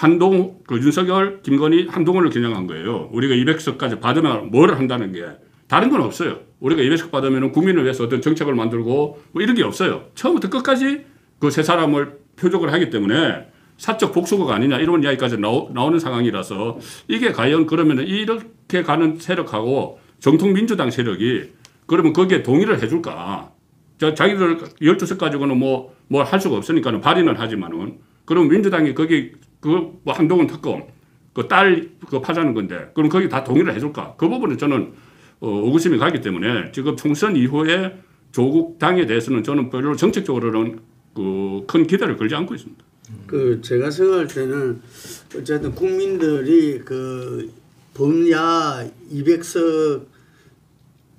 C: 한동 그 윤석열, 김건희, 한동훈을 겨냥한 거예요. 우리가 200석까지 받으면 뭘 한다는 게 다른 건 없어요. 우리가 200석 받으면 국민을 위해서 어떤 정책을 만들고 뭐 이런 게 없어요. 처음부터 끝까지 그 세 사람을 표적을 하기 때문에 사적 복수가 아니냐 이런 이야기까지 나오, 나오는 상황이라서 이게 과연 그러면 이렇게 가는 세력하고 정통 민주당 세력이 그러면 거기에 동의를 해줄까? 자, 자기들 12석 가지고는 뭐, 뭐할 수가 없으니까는 발의는 하지만은 그럼 민주당이 거기 그뭐 한동훈 특검 그 딸그 파자는 건데 그럼 거기 다 동의를 해줄까? 그 부분은 저는 어, 의구심이 가기 때문에 지금 총선 이후에 조국 당에 대해서는 저는 별로 정책적으로는 그 큰 기대를 걸지 않고 있습니다.
A: 그 제가 생각할 때는 어쨌든 국민들이 그 범야 200석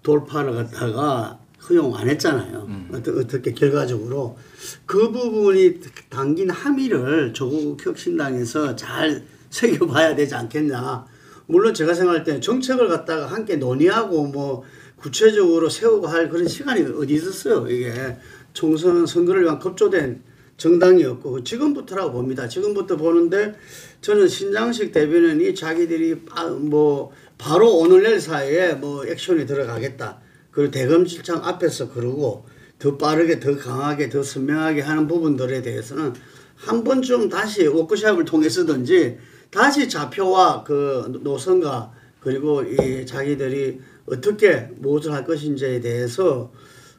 A: 돌파를 갖다가 허용 안 했잖아요.
B: 음.
A: 어떻게, 어떻게 결과적으로 그 부분이 당긴 함의를 조국 혁신당에서 잘 새겨봐야 되지 않겠냐. 물론 제가 생각할 때는 정책을 갖다가 함께 논의하고 뭐 구체적으로 세우고 할 그런 시간이 어디 있었어요. 이게 총선 선거를 위한 급조된 정당이었고 지금부터라고 봅니다. 지금부터 보는데 저는 신장식 대변인이 자기들이 아, 뭐 바로 오늘 내일 사이에 뭐 액션이 들어가겠다. 그리고 대검실장 앞에서 그러고 더 빠르게 더 강하게 더 선명하게 하는 부분들에 대해서는 한 번쯤 다시 워크샵을 통해서든지 다시 좌표와 그 노선과 그리고 이 자기들이 어떻게 무엇을 할 것인지에 대해서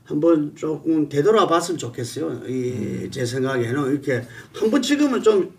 A: 한번 조금 되돌아봤으면 좋겠어요. 이 제 생각에는 이렇게 한 번 지금은 좀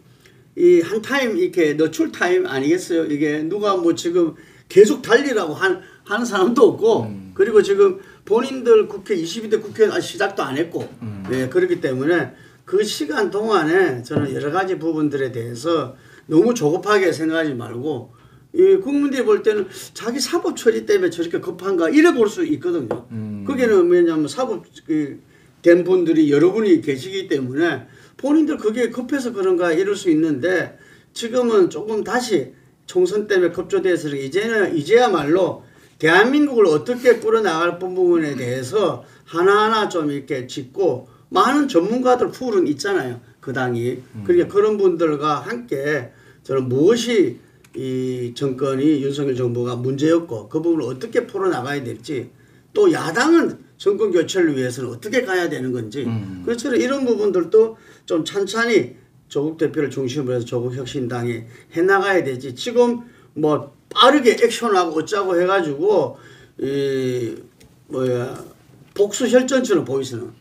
A: 이 한 타임 이렇게 너출 타임 아니겠어요? 이게 누가 뭐 지금 계속 달리라고 한, 하는 사람도 없고 그리고 지금 본인들 국회 22대 국회 아직 시작도 안 했고 예, 그렇기 때문에 그 시간 동안에 저는 여러 가지 부분들에 대해서 너무 조급하게 생각하지 말고 이 국민들이 볼 때는 자기 사법 처리 때문에 저렇게 급한가 이래 볼 수 있거든요. 그게는 왜냐하면 사법 그, 된 분들이 여러분이 계시기 때문에 본인들 그게 급해서 그런가 이럴 수 있는데 지금은 조금 다시 총선 때문에 급조돼서 이제는 이제야말로 대한민국을 어떻게 꾸려나갈 부분에 대해서 하나하나 좀 이렇게 짚고 많은 전문가들 풀은 있잖아요. 그 당이. 그러니까 그런 분들과 함께 저는 무엇이 이 정권이 윤석열 정부가 문제였고 그 부분을 어떻게 풀어나가야 될지 또 야당은 정권 교체를 위해서는 어떻게 가야 되는 건지 그래서 저는 이런 부분들도 좀 찬찬히 조국 대표를 중심으로 해서 조국 혁신당이 해나가야 되지 지금 뭐 빠르게 액션하고 어쩌고 해가지고 이 뭐야 복수 혈전처럼 보이서는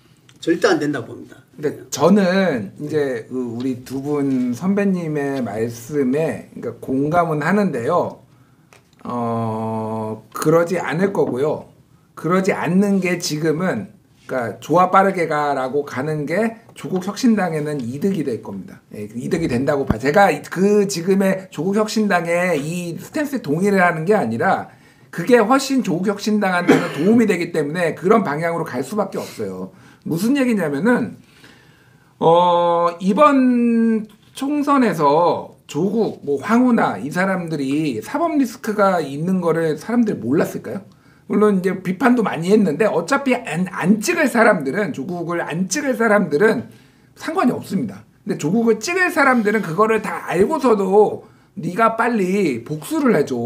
A: 절대 안 된다 봅니다.
B: 근데 저는 이제 그 우리 두 분 선배님의 말씀에 그러니까 공감은 하는데요. 어 그러지 않을 거고요. 그러지 않는 게 지금은 그러니까 좋아 빠르게 가라고 가는 게 조국 혁신당에는 이득이 될 겁니다. 예, 이득이 된다고 봐. 제가 그 지금의 조국 혁신당의 이 스탠스에 동의를 하는 게 아니라 그게 훨씬 조국 혁신당한테는 도움이 되기 때문에 그런 방향으로 갈 수밖에 없어요. 무슨 얘기냐면은 어 이번 총선에서 조국 뭐 황우나 이 사람들이 사법 리스크가 있는 거를 사람들이 몰랐을까요? 물론 이제 비판도 많이 했는데 어차피 안, 안 찍을 사람들은 조국을 안 찍을 사람들은 상관이 없습니다. 근데 조국을 찍을 사람들은 그거를 다 알고서도 네가 빨리 복수를 해줘.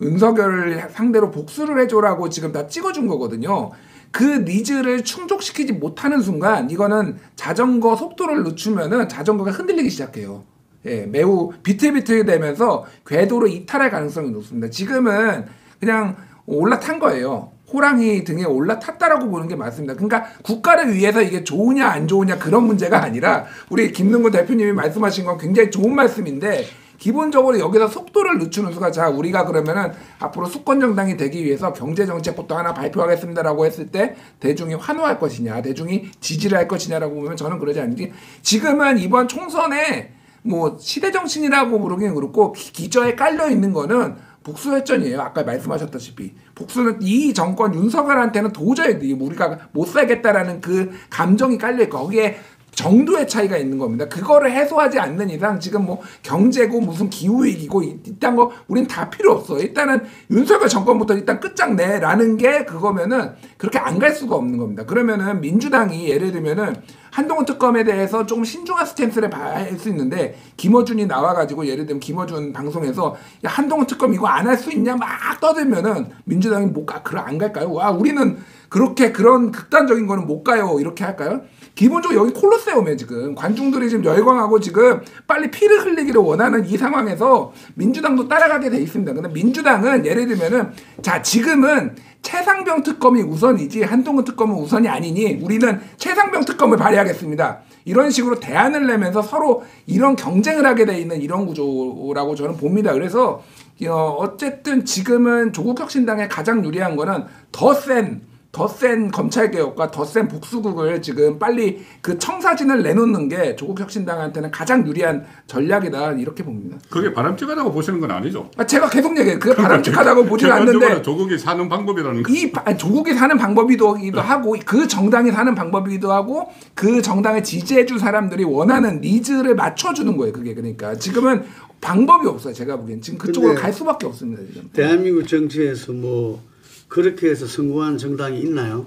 B: 윤석열을 상대로 복수를 해줘라고 지금 다 찍어준 거거든요. 그 needs를 충족시키지 못하는 순간 이거는 자전거 속도를 늦추면은 자전거가 흔들리기 시작해요. 예, 매우 비틀비틀 되면서 궤도로 이탈할 가능성이 높습니다. 지금은 그냥 올라탄 거예요. 호랑이 등에 올라탔다라고 보는 게 맞습니다. 그러니까 국가를 위해서 이게 좋으냐 안 좋으냐 그런 문제가 아니라 우리 김능구 대표님이 말씀하신 건 굉장히 좋은 말씀인데 기본적으로 여기서 속도를 늦추는 수가 자 우리가 그러면은 앞으로 수권 정당이 되기 위해서 경제 정책부터 하나 발표하겠습니다라고 했을 때 대중이 환호할 것이냐 대중이 지지를 할 것이냐라고 보면 저는 그러지 않는지 지금은 이번 총선에 뭐 시대 정신이라고 부르기는 그렇고 기저에 깔려 있는 거는 복수회전이에요. 아까 말씀하셨다시피 복수는 이 정권 윤석열한테는 도저히 우리가 못 살겠다라는 그 감정이 깔려 있고 거기에 정도의 차이가 있는 겁니다. 그거를 해소하지 않는 이상 지금 뭐 경제고 무슨 기후위기고 이딴 거 우린 다 필요 없어. 일단은 윤석열 정권부터 일단 끝장내라는 게 그거면은 그렇게 안 갈 수가 없는 겁니다. 그러면은 민주당이 예를 들면은 한동훈 특검에 대해서 좀 신중한 스탠스를 봐야 할 수 있는데 김어준이 나와가지고 예를 들면 김어준 방송에서 야, 한동훈 특검 이거 안 할 수 있냐 막 떠들면은 민주당이 못 가, 그럼 안 갈까요? 와 우리는 그렇게 그런 극단적인 거는 못 가요 이렇게 할까요? 기본적으로 여기 콜로세움에 지금 관중들이 지금 열광하고 지금 빨리 피를 흘리기를 원하는 이 상황에서 민주당도 따라가게 돼 있습니다. 근데 민주당은 예를 들면은 자 지금은 최상병 특검이 우선이지 한동훈 특검은 우선이 아니니 우리는 최상병 특검을 발의하겠습니다. 이런 식으로 대안을 내면서 서로 이런 경쟁을 하게 돼 있는 이런 구조라고 저는 봅니다. 그래서 어, 어쨌든 지금은 조국 혁신당에 가장 유리한 거는 더센 더 센 검찰 개혁과 더 센 복수국을 지금 빨리 그 청사진을 내놓는 게 조국 혁신당한테는 가장 유리한 전략이다 이렇게 봅니다.
C: 그게 바람직하다고 보시는 건 아니죠?
B: 아, 제가 계속 얘기해요. 그게 바람직하다고 보지는 않는데
C: 조국이 사는 방법이라는 거.
B: 이 조국이 사는 방법이기도 네. 하고 그 정당이 사는 방법이기도 하고 그 정당을 지지해줄 사람들이 원하는 needs를 맞춰주는 거예요. 그게 그러니까 지금은 방법이 없어요. 제가 보기엔 지금 그쪽으로 갈 수밖에 없습니다. 지금.
A: 대한민국 정치에서 뭐 그렇게 해서 성공한 정당이 있나요?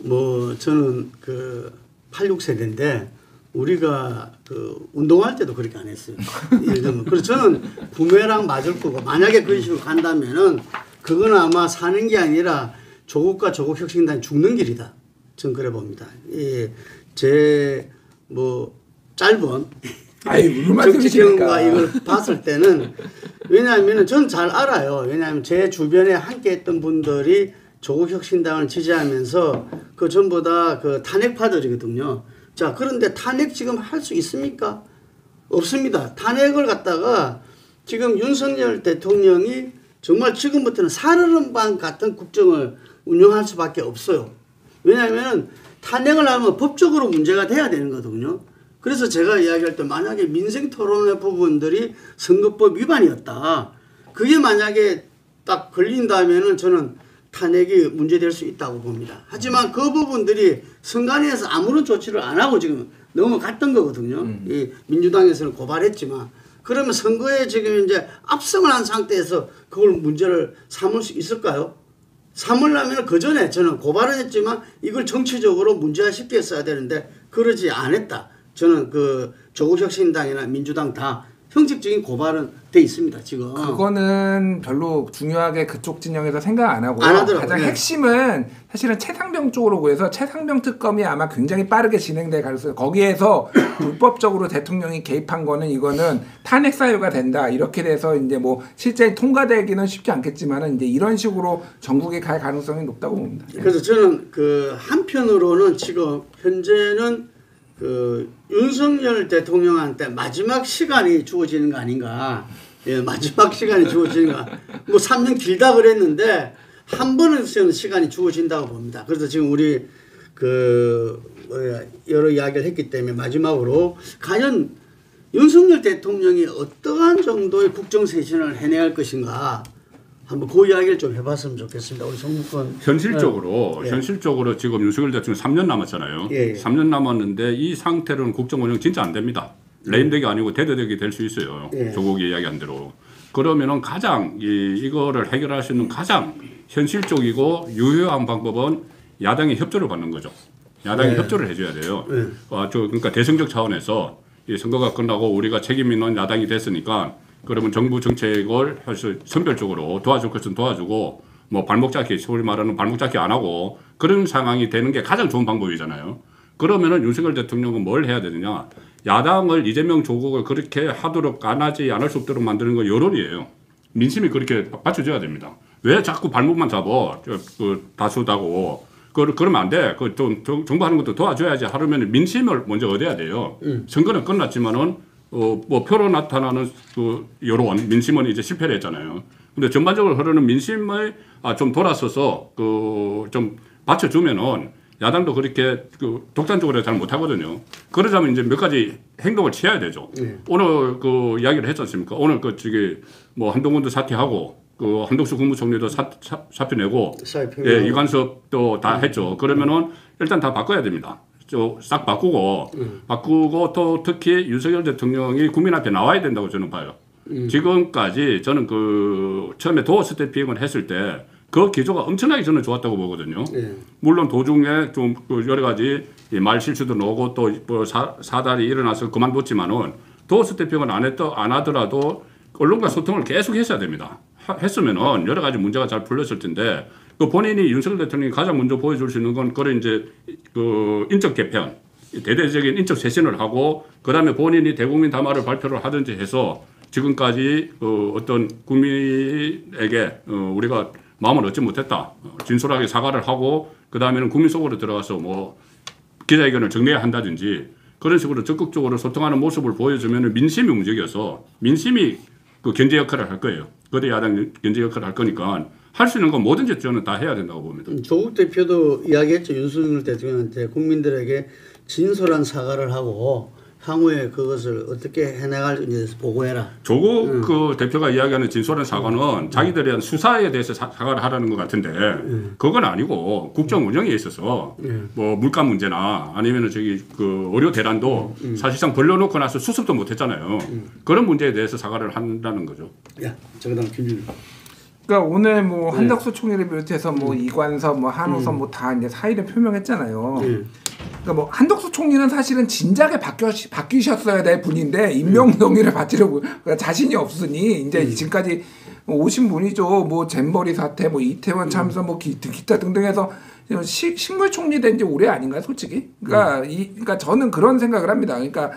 A: 뭐 저는 그 86세대인데 우리가 그 운동할 때도 그렇게 안 했어요. 예를 들면 그래서 저는 부메랑 맞을 거고 만약에 그런 식으로 간다면은 그건 아마 사는 게 아니라 조국과 조국 혁신당이 죽는 길이다. 저는 그래 봅니다. 예, 제뭐 짧은 정치 경과 이걸 봤을 때는 왜냐하면 저는 잘 알아요. 왜냐하면 제 주변에 함께 했던 분들이 조국 혁신당을 지지하면서 그 전부 다 그 탄핵파들이거든요. 자, 그런데 탄핵 지금 할 수 있습니까? 없습니다. 탄핵을 갖다가 지금 윤석열 대통령이 정말 지금부터는 살얼음방 같은 국정을 운영할 수밖에 없어요. 왜냐하면 탄핵을 하면 법적으로 문제가 돼야 되는 거거든요. 그래서 제가 이야기할 때 만약에 민생 토론의 부분들이 선거법 위반이었다. 그게 만약에 딱 걸린다면은 저는 탄핵이 문제될 수 있다고 봅니다. 하지만 그 부분들이 선관위에서 아무런 조치를 안 하고 지금 넘어갔던 거거든요. 음. 이 민주당에서는 고발했지만 그러면 선거에 지금 이제 압승을 한 상태에서 그걸 문제를 삼을 수 있을까요? 삼으려면 그 전에 저는 고발은 했지만 이걸 정치적으로 문제화 시켰어야 되는데 그러지 않았다. 저는 그 조국혁신당이나 민주당 다 형식적인 고발은 돼 있습니다 지금.
B: 그거는 별로 중요하게 그쪽 진영에서 생각 안 하고 안 가장 네. 핵심은 사실은 최상병 쪽으로 보여서 최상병 특검이 아마 굉장히 빠르게 진행될 가능성이 거기에서 불법적으로 대통령이 개입한 거는 이거는 탄핵 사유가 된다 이렇게 돼서 이제 뭐 실제 통과되기는 쉽지 않겠지만은 이제 이런 식으로 전국에 갈 가능성이 높다고 봅니다.
A: 그래서 저는 그 한편으로는 지금 현재는 그 윤석열 대통령한테 마지막 시간이 주어지는 거 아닌가. 예, 마지막 시간이 주어지는가. 뭐 3년 길다 그랬는데 한 번에서는 시간이 주어진다고 봅니다. 그래서 지금 우리 그 뭐야 여러 이야기를 했기 때문에 마지막으로 과연 윤석열 대통령이 어떠한 정도의 국정 쇄신을 해내야 것인가 한번 그 이야기를 좀 해봤으면 좋겠습니다. 우리 정무권
C: 현실적으로 예. 현실적으로 지금 윤석열 대통령 3년 남았잖아요. 예, 예. 3년 남았는데 이 상태로는 국정 운영 진짜 안 됩니다. 레임덱이 아니고 대대덱이 될 수 있어요. 예. 조국이 이야기한 대로. 그러면은 가장 이, 이거를 해결할 수 있는 가장 현실적이고 유효한 방법은 야당의 협조를 받는 거죠. 야당이 네. 협조를 해줘야 돼요. 네. 어, 저, 그러니까 대승적 차원에서 이 선거가 끝나고 우리가 책임 있는 야당이 됐으니까 그러면 정부 정책을 사실 선별적으로 도와줄 것은 도와주고 뭐 발목 잡기 소위 말하는 발목 잡기 안 하고 그런 상황이 되는 게 가장 좋은 방법이잖아요. 그러면은 윤석열 대통령은 뭘 해야 되느냐? 야당을 이재명 조국을 그렇게 하도록 안 하지 않을 수 없도록 만드는 건 여론이에요. 민심이 그렇게 받쳐줘야 됩니다. 왜 자꾸 발목만 잡어? 그 다수다고. 그, 그러면 안 돼. 그, 좀, 정부 하는 것도 도와줘야지. 하루면 민심을 먼저 얻어야 돼요. 음. 선거는 끝났지만은, 어, 뭐, 표로 나타나는 그 여론, 민심은 이제 실패를 했잖아요. 근데 전반적으로 흐르는 민심을 아, 좀 돌아서서 그, 좀 받쳐주면은 야당도 그렇게 그 독단적으로 잘 못하거든요. 그러자면 이제 몇 가지 행동을 취해야 되죠. 네. 오늘 그 이야기를 했지 않습니까? 오늘 그 저기 뭐 한동훈도 사퇴하고 그 한덕수 국무총리도 사, 사, 표 내고 예, 이관섭도 다 음. 했죠. 그러면은 일단 다 바꿔야 됩니다. 싹 바꾸고 음. 바꾸고 또 특히 윤석열 대통령이 국민 앞에 나와야 된다고 저는 봐요. 음. 지금까지 저는 그 처음에 도어 스태핑을 했을 때 그 기조가 엄청나게 저는 좋았다고 보거든요. 네. 물론 도중에 좀그 여러 가지 말 실수도 나오고 또뭐 사달이 일어나서 그만뒀지만은 도어 스태핑을 안 했더 안 하더라도 언론과 소통을 계속 했어야 됩니다. 했으면은 여러 가지 문제가 잘 풀렸을 텐데 그 본인이 윤석열 대통령이 가장 먼저 보여줄 수 있는 건 그런 이제 그 인적 개편 대대적인 인적 쇄신을 하고 그 다음에 본인이 대국민 담화를 발표를 하든지 해서 지금까지 그 어떤 국민에게 어 우리가 마음을 얻지 못했다 진솔하게 사과를 하고 그 다음에는 국민 속으로 들어가서 뭐 기자회견을 정리해야 한다든지 그런 식으로 적극적으로 소통하는 모습을 보여주면 민심이 움직여서 민심이 그 견제 역할을 할 거예요. 거대 야당 견제 역할을 할 거니까 할 수 있는 건 뭐든지 저는 다 해야 된다고 봅니다.
A: 음, 조국 대표도 이야기했죠. 윤석열 대통령한테 국민들에게 진솔한 사과를 하고 향후에 그것을 어떻게 해나갈지에 대해서 보고해라.
C: 조국 음. 그 대표가 이야기하는 진솔한 사과는 음. 자기들에 대한 수사에 대해서 사, 과를 하라는 것 같은데 음. 그건 아니고 국정 운영에 있어서 음. 뭐 물가 문제나 아니면 저기 그 의료 대란도 음. 사실상 벌려놓고 나서 수습도 못했잖아요. 음. 그런 문제에 대해서 사과를 한다는 거죠.
A: 야, 저거당 김준.
B: 그러니까 오늘 뭐 네. 한덕수 총리를 비롯해서 뭐 이관섭, 뭐 한호섭 뭐다 이제 사의를 표명했잖아요. 네. 그러니까 뭐 한덕수 총리는 사실은 진작에 바뀌 바뀌셨어야 될 분인데 임명 동의를 받으려고 그러니까 자신이 없으니 이제 음. 지금까지 오신 분이죠. 뭐 잼버리 사태, 뭐 이태원 참사, 뭐 기, 타 등등해서 시, 식물 총리 된 지 오래 아닌가요, 솔직히? 그러니까 음. 이 그러니까 저는 그런 생각을 합니다. 그러니까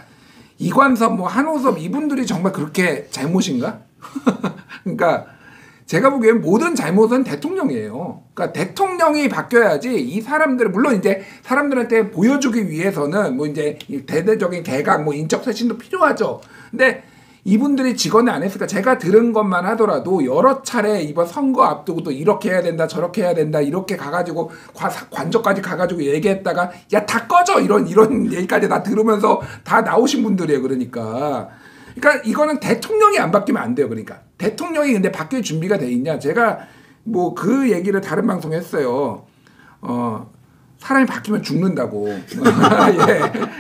B: 이관섭, 뭐 한호섭 이분들이 정말 그렇게 잘못인가? 그러니까 제가 보기엔 모든 잘못은 대통령이에요. 그러니까 대통령이 바뀌어야지 이 사람들 물론 이제 사람들한테 보여주기 위해서는 뭐 이제 대대적인 개각 뭐 인적 쇄신도 필요하죠. 근데 이분들이 직원을 안 했을까? 제가 들은 것만 하더라도 여러 차례 이번 선거 앞두고도 이렇게 해야 된다, 저렇게 해야 된다, 이렇게 가가지고 관저까지 가가지고 얘기했다가 야 다 꺼져 이런 이런 얘기까지 다 들으면서 다 나오신 분들이에요. 그러니까 그러니까 이거는 대통령이 안 바뀌면 안 돼요. 그러니까 대통령이 근데 바뀔 준비가 돼 있냐? 제가 뭐 그 얘기를 다른 방송에 했어요. 어 사람이 바뀌면 죽는다고. 예.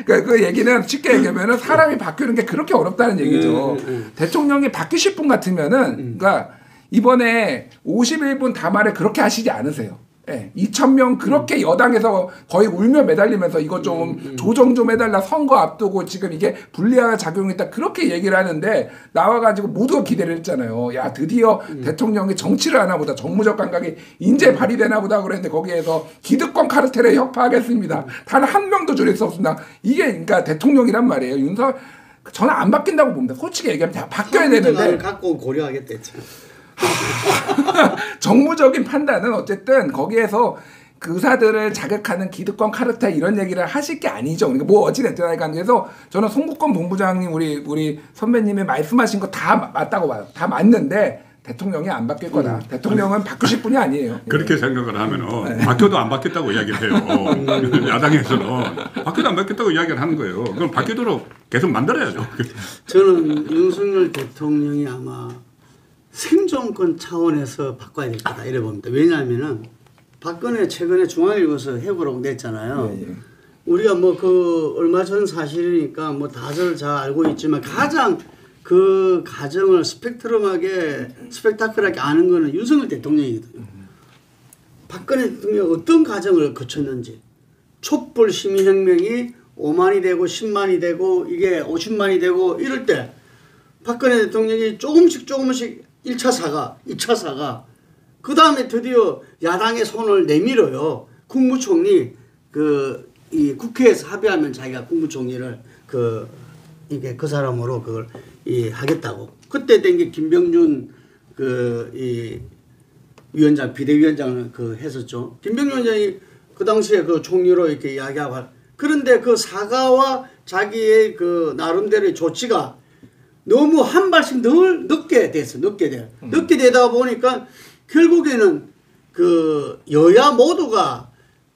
B: 그러니까 그 얘기는 쉽게 얘기하면은 사람이 바뀌는 게 그렇게 어렵다는 얘기죠. 음, 음, 음. 대통령이 바뀌실 분 같으면은 그러니까 이번에 51분 담화를 그렇게 하시지 않으세요. 예, 2천 명 그렇게 음. 여당에서 거의 울며 매달리면서 이거 좀 음, 음. 조정 좀 해달라 선거 앞두고 지금 이게 불리한 작용이 있다 그렇게 얘기를 하는데 나와가지고 모두가 기대를 했잖아요. 야 드디어 음. 대통령이 정치를 하나 보다 정무적 감각이 인제 발휘되나 보다 그랬는데 거기에서 기득권 카르텔에 협파하겠습니다. 단 한 명도 줄일 수 없습니다. 이게 그러니까 대통령이란 말이에요. 윤석 저는 안 바뀐다고 봅니다. 솔직히 얘기하면 바뀌어야 되는데
A: 갖고 고려하겠댔죠.
B: 정무적인 판단은 어쨌든 거기에서 그 의사들을 자극하는 기득권 카르텔 이런 얘기를 하실 게 아니죠. 그러니까 뭐 어찌 됐든 하니까 그래서 저는 송국권 본부장님 우리 우리 선배님이 말씀하신 거 다 맞다고 봐요. 다 맞는데 대통령이 안 바뀔 거다.
A: 음.
B: 대통령은 바꾸실 분이 아니에요.
C: 그렇게
B: 예.
C: 생각을 하면은 바뀌어도 안 바뀌었다고 이야기를 해요. 야당에서는 바뀌어도 안 바뀌었다고 이야기를 하는 거예요. 그럼 바뀌도록 계속 만들어야죠.
A: 저는 윤석열 대통령이 아마 생존권 차원에서 바꿔야 될 거다 이래 봅니다. 왜냐하면은 박근혜 최근에 중앙일보에서 해고라고 냈잖아요.
B: 예, 예.
A: 우리가 뭐 그 얼마 전 사실이니까 뭐 다들 잘 알고 있지만 가장 그 가정을 스펙트럼하게 스펙타클하게 아는 거는 윤석열 대통령이거든요. 박근혜 대통령이 어떤 가정을 거쳤는지 촛불 시민혁명이 5만이 되고 10만이 되고 이게 50만이 되고 이럴 때 박근혜 대통령이 조금씩 조금씩 1차 사과, 2차 사과 그 다음에 드디어 야당의 손을 내밀어요. 국무총리 그 이 국회에서 합의하면 자기가 국무총리를 그 이게 그 사람으로 그걸 이 하겠다고. 그때 된 게 김병준 그 이 위원장 비대위원장을 그 했었죠. 김병준 위원장이 그 당시에 그 총리로 이렇게 이야기하고 그런데 그 사과와 자기의 그 나름대로의 조치가 너무 한 발씩 늘 늦게 됐어 늦게 돼. 늦게 되다 보니까 결국에는 그 여야 모두가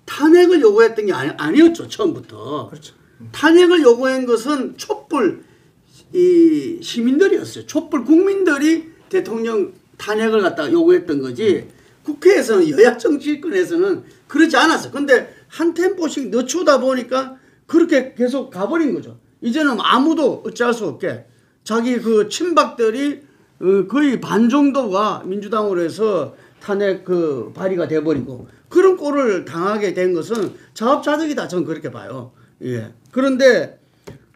A: 탄핵을 요구했던 게 아니, 아니었죠 처음부터.
B: 그렇죠.
A: 탄핵을 요구한 것은 촛불 이 시민들이었어요. 촛불 국민들이 대통령 탄핵을 갖다가 요구했던 거지. 국회에서는 여야 정치권에서는 그러지 않았어. 근데 한 템포씩 늦추다 보니까 그렇게 계속 가버린 거죠. 이제는 아무도 어찌할 수 없게 자기 그 친박들이 어, 거의 반 정도가 민주당으로 해서 탄핵 그 발의가 돼버리고 그런 꼴을 당하게 된 것은 자업자득이다 저는 그렇게 봐요. 예. 그런데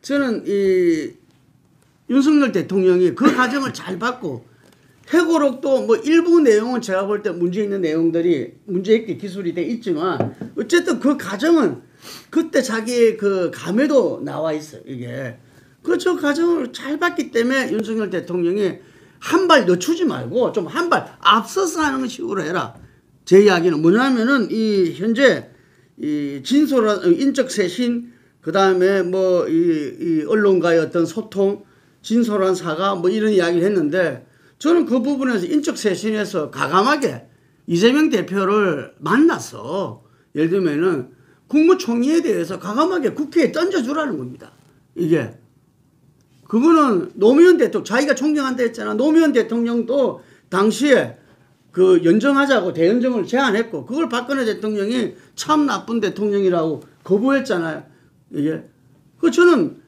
A: 저는 이 윤석열 대통령이 그 과정을 잘 받고 해고록도 뭐 일부 내용은 제가 볼 때 문제 있는 내용들이 문제 있게 기술이 돼 있지만 어쨌든 그 과정은 그때 자기의 그 감에도 나와 있어요 이게 그저 과정을 잘 봤기 때문에 윤석열 대통령이 한 발 늦추지 말고 좀 한 발 앞서서 하는 식으로 해라 제 이야기는 뭐냐면은 이 현재 이 진솔한 인적 쇄신 그 다음에 뭐이이 언론과의 어떤 소통 진솔한 사과 뭐 이런 이야기를 했는데 저는 그 부분에서 인적 쇄신에서 가감하게 이재명 대표를 만나서 예를 들면은 국무총리에 대해서 가감하게 국회에 던져주라는 겁니다. 이게 그거는 노무현 대통령 자기가 존경한다 했잖아. 노무현 대통령도 당시에 그 연정하자고 대연정을 제안했고 그걸 박근혜 대통령이 참 나쁜 대통령이라고 거부했잖아요. 이게 그 저는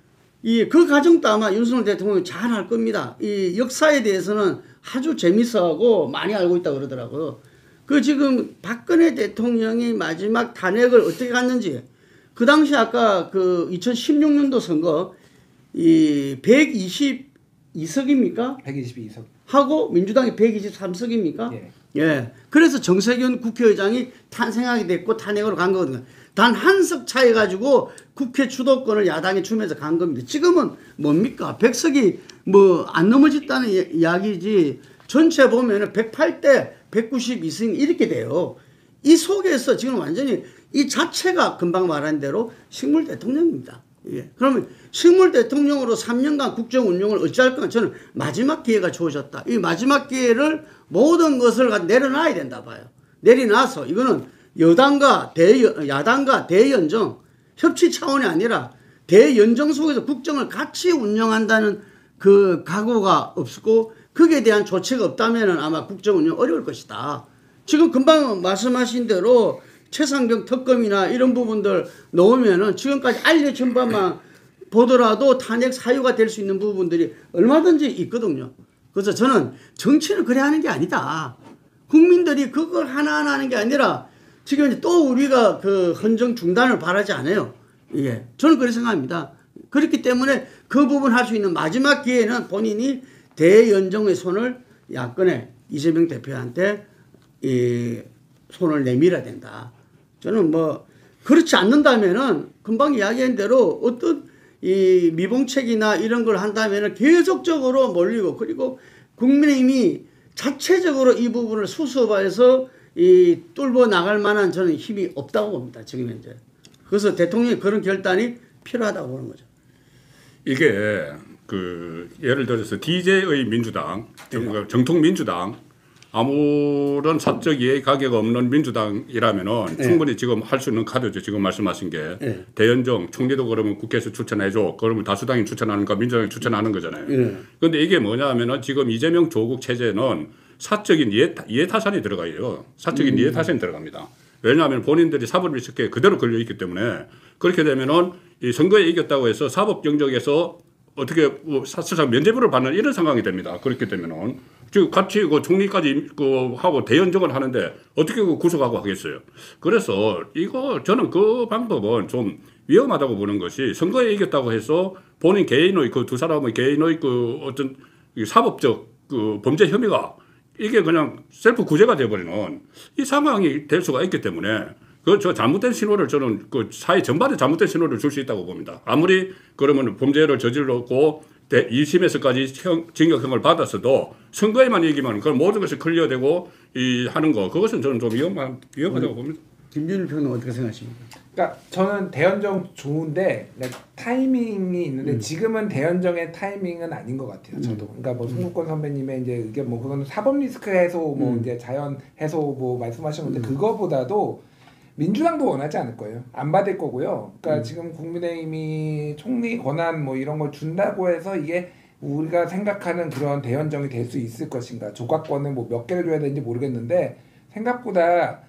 A: 이 그 과정도 아마 윤석열 대통령이 잘 할 겁니다. 이 역사에 대해서는 아주 재밌어하고 많이 알고 있다 고 그러더라고요. 그 지금 박근혜 대통령이 마지막 탄핵을 어떻게 갔는지 그 당시 아까 그 2016년도 선거 이 122석입니까?
B: 122석.
A: 하고 민주당이 123석입니까?
B: 예.
A: 예. 그래서 정세균 국회의장이 탄생하게 됐고 탄핵으로 간 거거든요. 단 한 석 차이 가지고 국회 주도권을 야당이 주면서 간 겁니다. 지금은 뭡니까? 100석이 뭐 안 넘어졌다는 이- 이야기지. 전체 보면은 108대 192승 이렇게 돼요. 이 속에서 지금 완전히 이 자체가 금방 말한 대로 식물 대통령입니다. 예. 그러면 식물 대통령으로 3년간 국정 운영을 어찌할 건가 저는 마지막 기회가 주어졌다. 이 마지막 기회를 모든 것을 가- 내려놔야 된다 봐요. 내려놔서 이거는 여당과 대 야당과 대연정 협치 차원이 아니라 대연정 속에서 국정을 같이 운영한다는 그 각오가 없고 거기에 대한 조치가 없다면 아마 국정 운영 어려울 것이다. 지금 금방 말씀하신 대로 최상병 특검이나 이런 부분들 넣으면은 지금까지 알려진 바만 보더라도 탄핵 사유가 될 수 있는 부분들이 얼마든지 있거든요. 그래서 저는 정치는 그래 하는 게 아니다. 국민들이 그걸 하나하나 하는 게 아니라 지금 또 우리가 그 헌정 중단을 바라지 않아요. 예. 저는 그렇게 생각합니다. 그렇기 때문에 그 부분 할 수 있는 마지막 기회는 본인이 대연정의 손을 야권의 이재명 대표한테 이 손을 내밀어야 된다. 저는 뭐 그렇지 않는다면은 금방 이야기한 대로 어떤 이 미봉책이나 이런 걸 한다면은 계속적으로 몰리고 그리고 국민의힘이 자체적으로 이 부분을 수습해서 이 뚫고 나갈 만한 저는 힘이 없다고 봅니다. 지금 현재. 그래서 대통령이 그런 결단이 필요하다고 보는 거죠.
C: 이게 그 예를 들어서 DJ의 민주당, 정- 정통 민주당 아무런 사적 이해 가격 없는 민주당이라면은 충분히 지금 할 수 있는 카드죠. 지금 말씀하신 게
A: 네.
C: 대연정 총리도 그러면 국회에서 추천해줘. 그러면 다수당이 추천하는 거 민주당이 추천하는 거잖아요.
A: 네.
C: 그런데 이게 뭐냐면은 지금 이재명 조국 체제는 사적인 이해, 이해 타산이 들어가요. 사적인 이해 타산이 들어갑니다. 왜냐하면 본인들이 사법 리스크에 그대로 걸려 있기 때문에 그렇게 되면은 이 선거에 이겼다고 해서 사법 영역에서 어떻게 뭐 사실상 면죄부를 받는 이런 상황이 됩니다. 그렇게 되면은 지금 같이 그 총리까지 그 하고 대연정을 하는데 어떻게 그 구속하고 하겠어요. 그래서 이거 저는 그 방법은 좀 위험하다고 보는 것이 선거에 이겼다고 해서 본인 개인의 그 두 사람의 개인의 그 어떤 이 사법적 그 범죄 혐의가 이게 그냥 셀프 구제가 돼버리는 이 상황이 될 수가 있기 때문에 그저 잘못된 신호를 저는 그 사회 전반에 잘못된 신호를 줄 수 있다고 봅니다. 아무리 그러면 범죄를 저질렀고 대 2심에서까지 형, 징역형을 받았어도 선거에만 이기면 그 모든 것이 clear되고 이 하는 거 그것은 저는 좀 위험한 위험하다고 봅니다.
A: 김준일 평은 어떻게 생각하십니까?
B: 그러니까 저는 대연정 좋은데 그러니까 타이밍이 있는데 지금은 대연정의 타이밍은 아닌 것 같아요. 저도. 그러니까 뭐 송국권 선배님의 이제 의견 뭐 그거는 사법 리스크 해소 뭐 이제 자연 해소 뭐 말씀하신 건데 그거보다도 민주당도 원하지 않을 거예요. 안 받을 거고요. 그러니까 지금 국민의힘이 총리 권한 뭐 이런 걸 준다고 해서 이게 우리가 생각하는 그런 대연정이 될 수 있을 것인가. 조각권을 뭐 몇 개를 줘야 되는지 모르겠는데 생각보다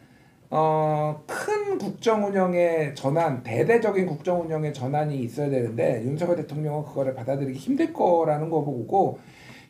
B: 어, 큰 국정 운영의 전환, 대대적인 국정 운영의 전환이 있어야 되는데 윤석열 대통령은 그거를 받아들이기 힘들 거라는 거 보고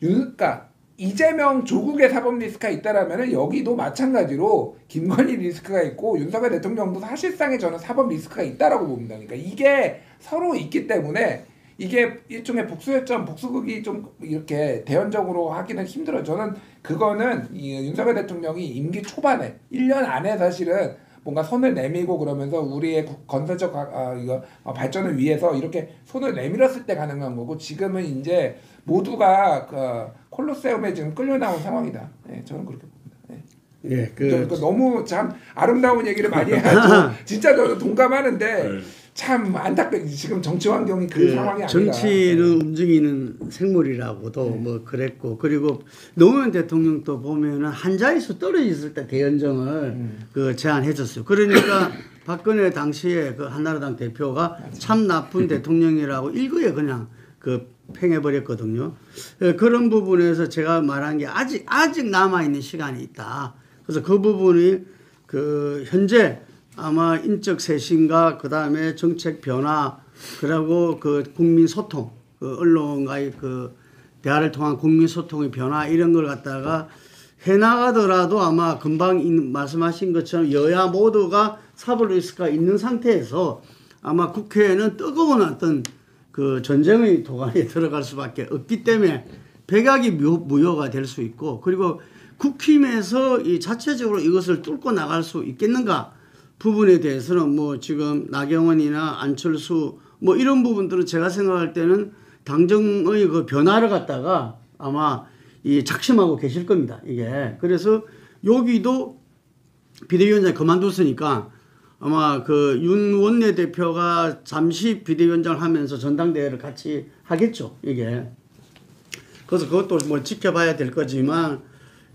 B: 윤, 그러니까 이재명 조국의 사법 리스크가 있다라면은 여기도 마찬가지로 김건희 리스크가 있고 윤석열 대통령도 사실상의 저는 사법 리스크가 있다라고 봅니다. 그러니까 이게 서로 있기 때문에 이게 일종의 복수혈전, 복수극이 좀 이렇게 대연적으로 하기는 힘들어요. 저는 그거는 이 윤석열 대통령이 임기 초반에 1년 안에 사실은 뭔가 손을 내밀고 그러면서 우리의 국- 건설적 아, 아, 이거 어, 발전을 위해서 이렇게 손을 내밀었을 때 가능한 거고 지금은 이제 모두가 그 콜로세움에 지금 끌려 나온 상황이다. 예, 저는 그렇게 봅니다. 예.
A: 예, 그
B: 저- 그 너무 참 아름다운 얘기를 많이 해가지고 진짜 저는 동감하는데
C: 네.
B: 참 안타깝 지금 정치 환경이 그,
A: 그
B: 상황이 아니다.
A: 정치는 움직이는 생물이라고도 뭐 그랬고 그리고 노무현 대통령도 보면은 한 자리수 떨어져 있을 때 대연정을 그 제안해줬어요. 그러니까 박근혜 당시에 그 한나라당 대표가 참 나쁜 대통령이라고 일거에 그냥 그 팽해버렸거든요. 예, 그런 부분에서 제가 말한 게 아직 아직 남아 있는 시간이 있다. 그래서 그 부분이 그 현재 아마 인적 쇄신과 그 다음에 정책 변화 그리고 그 국민 소통, 그 언론과의 그 대화를 통한 국민 소통의 변화 이런 걸 갖다가 해 나가더라도 아마 금방 인- 말씀하신 것처럼 여야 모두가 사법 리스크가 있는 상태에서 아마 국회에는 뜨거운 어떤 그 전쟁의 도가니에 들어갈 수밖에 없기 때문에 백약이 묘- 무효가 될 수 있고 그리고 국힘에서 이 자체적으로 이것을 뚫고 나갈 수 있겠는가 부분에 대해서는 뭐 지금 나경원이나 안철수 뭐 이런 부분들은 제가 생각할 때는 당정의 그 변화를 갖다가 아마 이 작심하고 계실 겁니다. 이게 그래서 여기도 비대위원장 그만뒀으니까 아마 그 윤 원내대표가 잠시 비대위원장을 하면서 전당대회를 같이 하겠죠. 이게 그래서 그것도 뭐 지켜봐야 될 거지만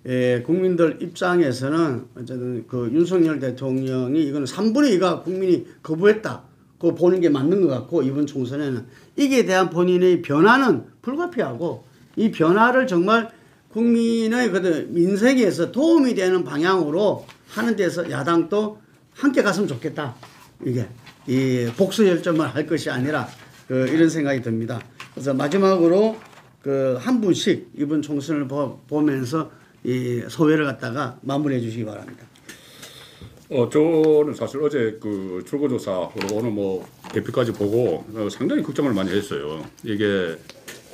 A: 예, 국민들 입장에서는 어쨌든 그 윤석열 대통령이 이거는 3분의 2가 국민이 거부했다. 그거 보는 게 맞는 것 같고 이번 총선에는 이게 대한 본인의 변화는 불가피하고 이 변화를 정말 국민의 그 민생에서 도움이 되는 방향으로 하는 데서 야당도 함께 갔으면 좋겠다. 이게 이 복수 열점을 할 것이 아니라 그 이런 생각이 듭니다. 그래서 마지막으로 그 한 분씩 이번 총선을 보, 보면서 이 소회를 갖다가 마무리해 주시기 바랍니다.
C: 어 저는 사실 어제 그 출구조사 오늘 뭐 대표까지 보고 어, 상당히 걱정을 많이 했어요. 이게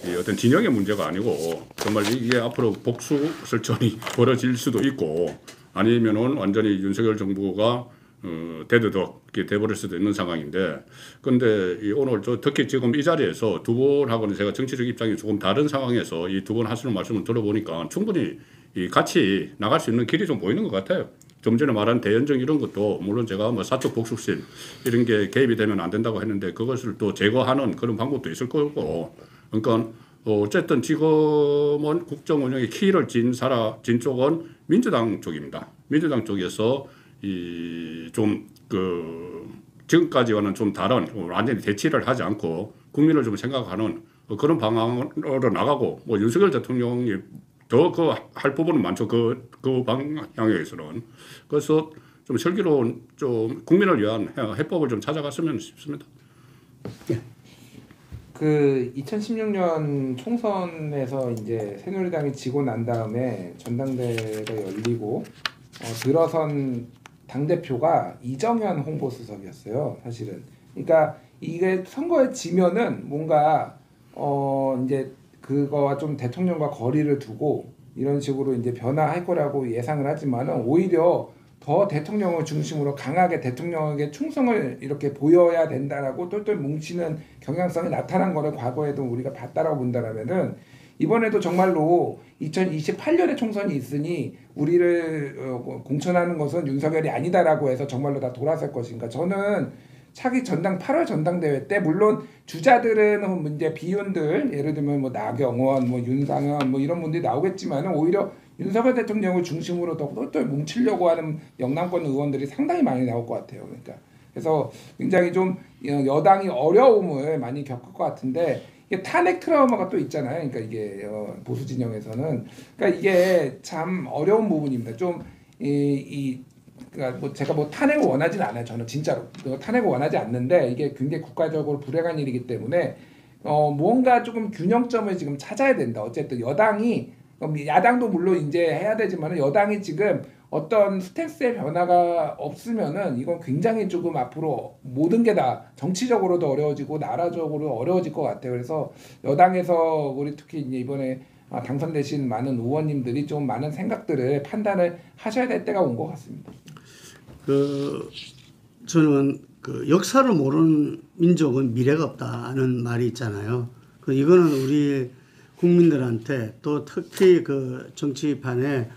C: 이 어떤 진영의 문제가 아니고 정말 이게 앞으로 복수 설전이 벌어질 수도 있고 아니면은 완전히 윤석열 정부가 어, 이렇게 돼버릴 수도 있는 상황인데 이 오늘 저 특히 지금 이 자리에서 두 분하고는 제가 정치적 입장이 조금 다른 상황에서 이 두 분 하시는 말씀을 들어보니까 충분히 이 같이 나갈 수 있는 길이 좀 보이는 것 같아요. 좀 전에 말한 대연정 이런 것도 물론 제가 뭐 사적 복속심 이런 게 개입이 되면 안 된다고 했는데 그것을 또 제거하는 그런 방법도 있을 거고 그러니까 어, 어쨌든 지금은 국정 운영에 키를 진 사람 진 쪽은 민주당 쪽입니다. 민주당 쪽에서 이 좀 그 지금까지와는 좀 다른 완전히 대치를 하지 않고 국민을 좀 생각하는 그런 방향으로 나가고 뭐 윤석열 대통령이 더 그 할 부분은 많죠. 그, 그 방향에서는. 그래서 좀 슬기로운 좀 국민을 위한 해- 해법을 좀 찾아갔으면 싶습니다.
B: 그 2016년 총선에서 이제 새누리당이 지고 난 다음에 전당대회가 열리고 어, 들어선 당 대표가 이정현 홍보수석이었어요. 사실은. 그러니까 이게 선거에 지면은 뭔가 어 이제 그거와 좀 대통령과 거리를 두고 이런 식으로 이제 변화할 거라고 예상을 하지만은 오히려 더 대통령을 중심으로 강하게 대통령에게 충성을 이렇게 보여야 된다라고 똘똘 뭉치는 경향성이 나타난 거를 과거에도 우리가 봤다라고 본다라면은 이번에도 정말로 2028년에 총선이 있으니 우리를 어, 공천하는 것은 윤석열이 아니다라고 해서 정말로 다 돌아설 것인가 저는 차기 전당 8월 전당대회 때 물론 주자들은 문제 비윤들 예를 들면 뭐 나경원 뭐 윤상현 뭐 이런 분들이 나오겠지만은 오히려 윤석열 대통령을 중심으로 더 똘똘 뭉치려고 하는 영남권 의원들이 상당히 많이 나올 것 같아요. 그러니까 그래서 굉장히 좀 여당이 어려움을 많이 겪을 것 같은데 이게 탄핵 트라우마가 또 있잖아요. 그러니까 이게 어, 보수 진영에서는 그러니까 이게 참 어려운 부분입니다. 좀이 이 그러니까 뭐 제가 뭐 탄핵을 원하진 않아요. 저는 진짜로 그 탄핵을 원하지 않는데 이게 굉장히 국가적으로 불행한 일이기 때문에 어 뭔가 조금 균형점을 지금 찾아야 된다. 어쨌든 여당이 야당도 물론 이제 해야 되지만 여당이 지금 어떤 스탠스의 변화가 없으면은 이건 굉장히 조금 앞으로 모든 게 다 정치적으로도 어려워지고 나라적으로 어려워질 것 같아요. 그래서 여당에서 우리 특히 이번에 아, 당선되신 많은 의원님들이 좀 많은 생각들을 판단을 하셔야 될 때가 온 것 같습니다.
A: 그 저는 그 역사를 모르는 민족은 미래가 없다는 말이 있잖아요. 그 이거는 우리 국민들한테 또 특히 그 정치판에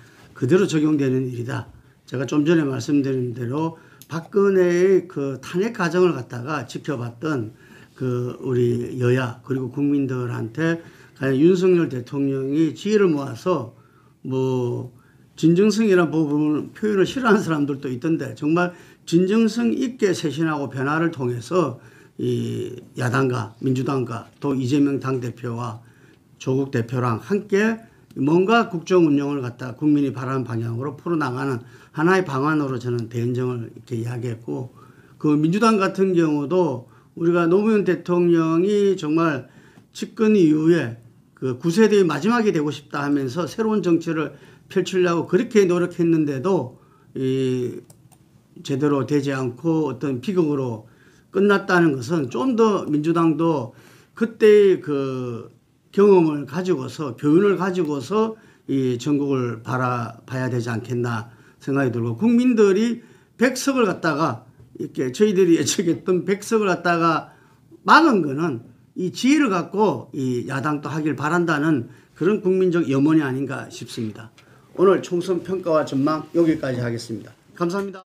A: 그대로 적용되는 일이다. 제가 좀 전에 말씀드린 대로 박근혜의 그 탄핵 과정을 갖다가 지켜봤던 그 우리 여야 그리고 국민들한테 과연 윤석열 대통령이 지혜를 모아서 뭐 진정성이라는 부분을 표현을 싫어하는 사람들도 있던데 정말 진정성 있게 쇄신하고 변화를 통해서 이 야당과 민주당과 또 이재명 당대표와 조국 대표랑 함께 뭔가 국정 운영을 갖다 국민이 바라는 방향으로 풀어나가는 하나의 방안으로 저는 대연정을 이렇게 이야기했고 그 민주당 같은 경우도 우리가 노무현 대통령이 정말 집권 이후에 그 구세대의 마지막이 되고 싶다 하면서 새로운 정치를 펼치려고 그렇게 노력했는데도 이 제대로 되지 않고 어떤 비극으로 끝났다는 것은 좀 더 민주당도 그때의 그 경험을 가지고서 교훈을 가지고서 이 전국을 바라봐야 되지 않겠나 생각이 들고 국민들이 백석을 갖다가 이렇게 저희들이 예측했던 백석을 갖다가 막은 거는 이 지혜를 갖고 이 야당도 하길 바란다는 그런 국민적 염원이 아닌가 싶습니다. 오늘 총선 평가와 전망 여기까지 하겠습니다. 감사합니다.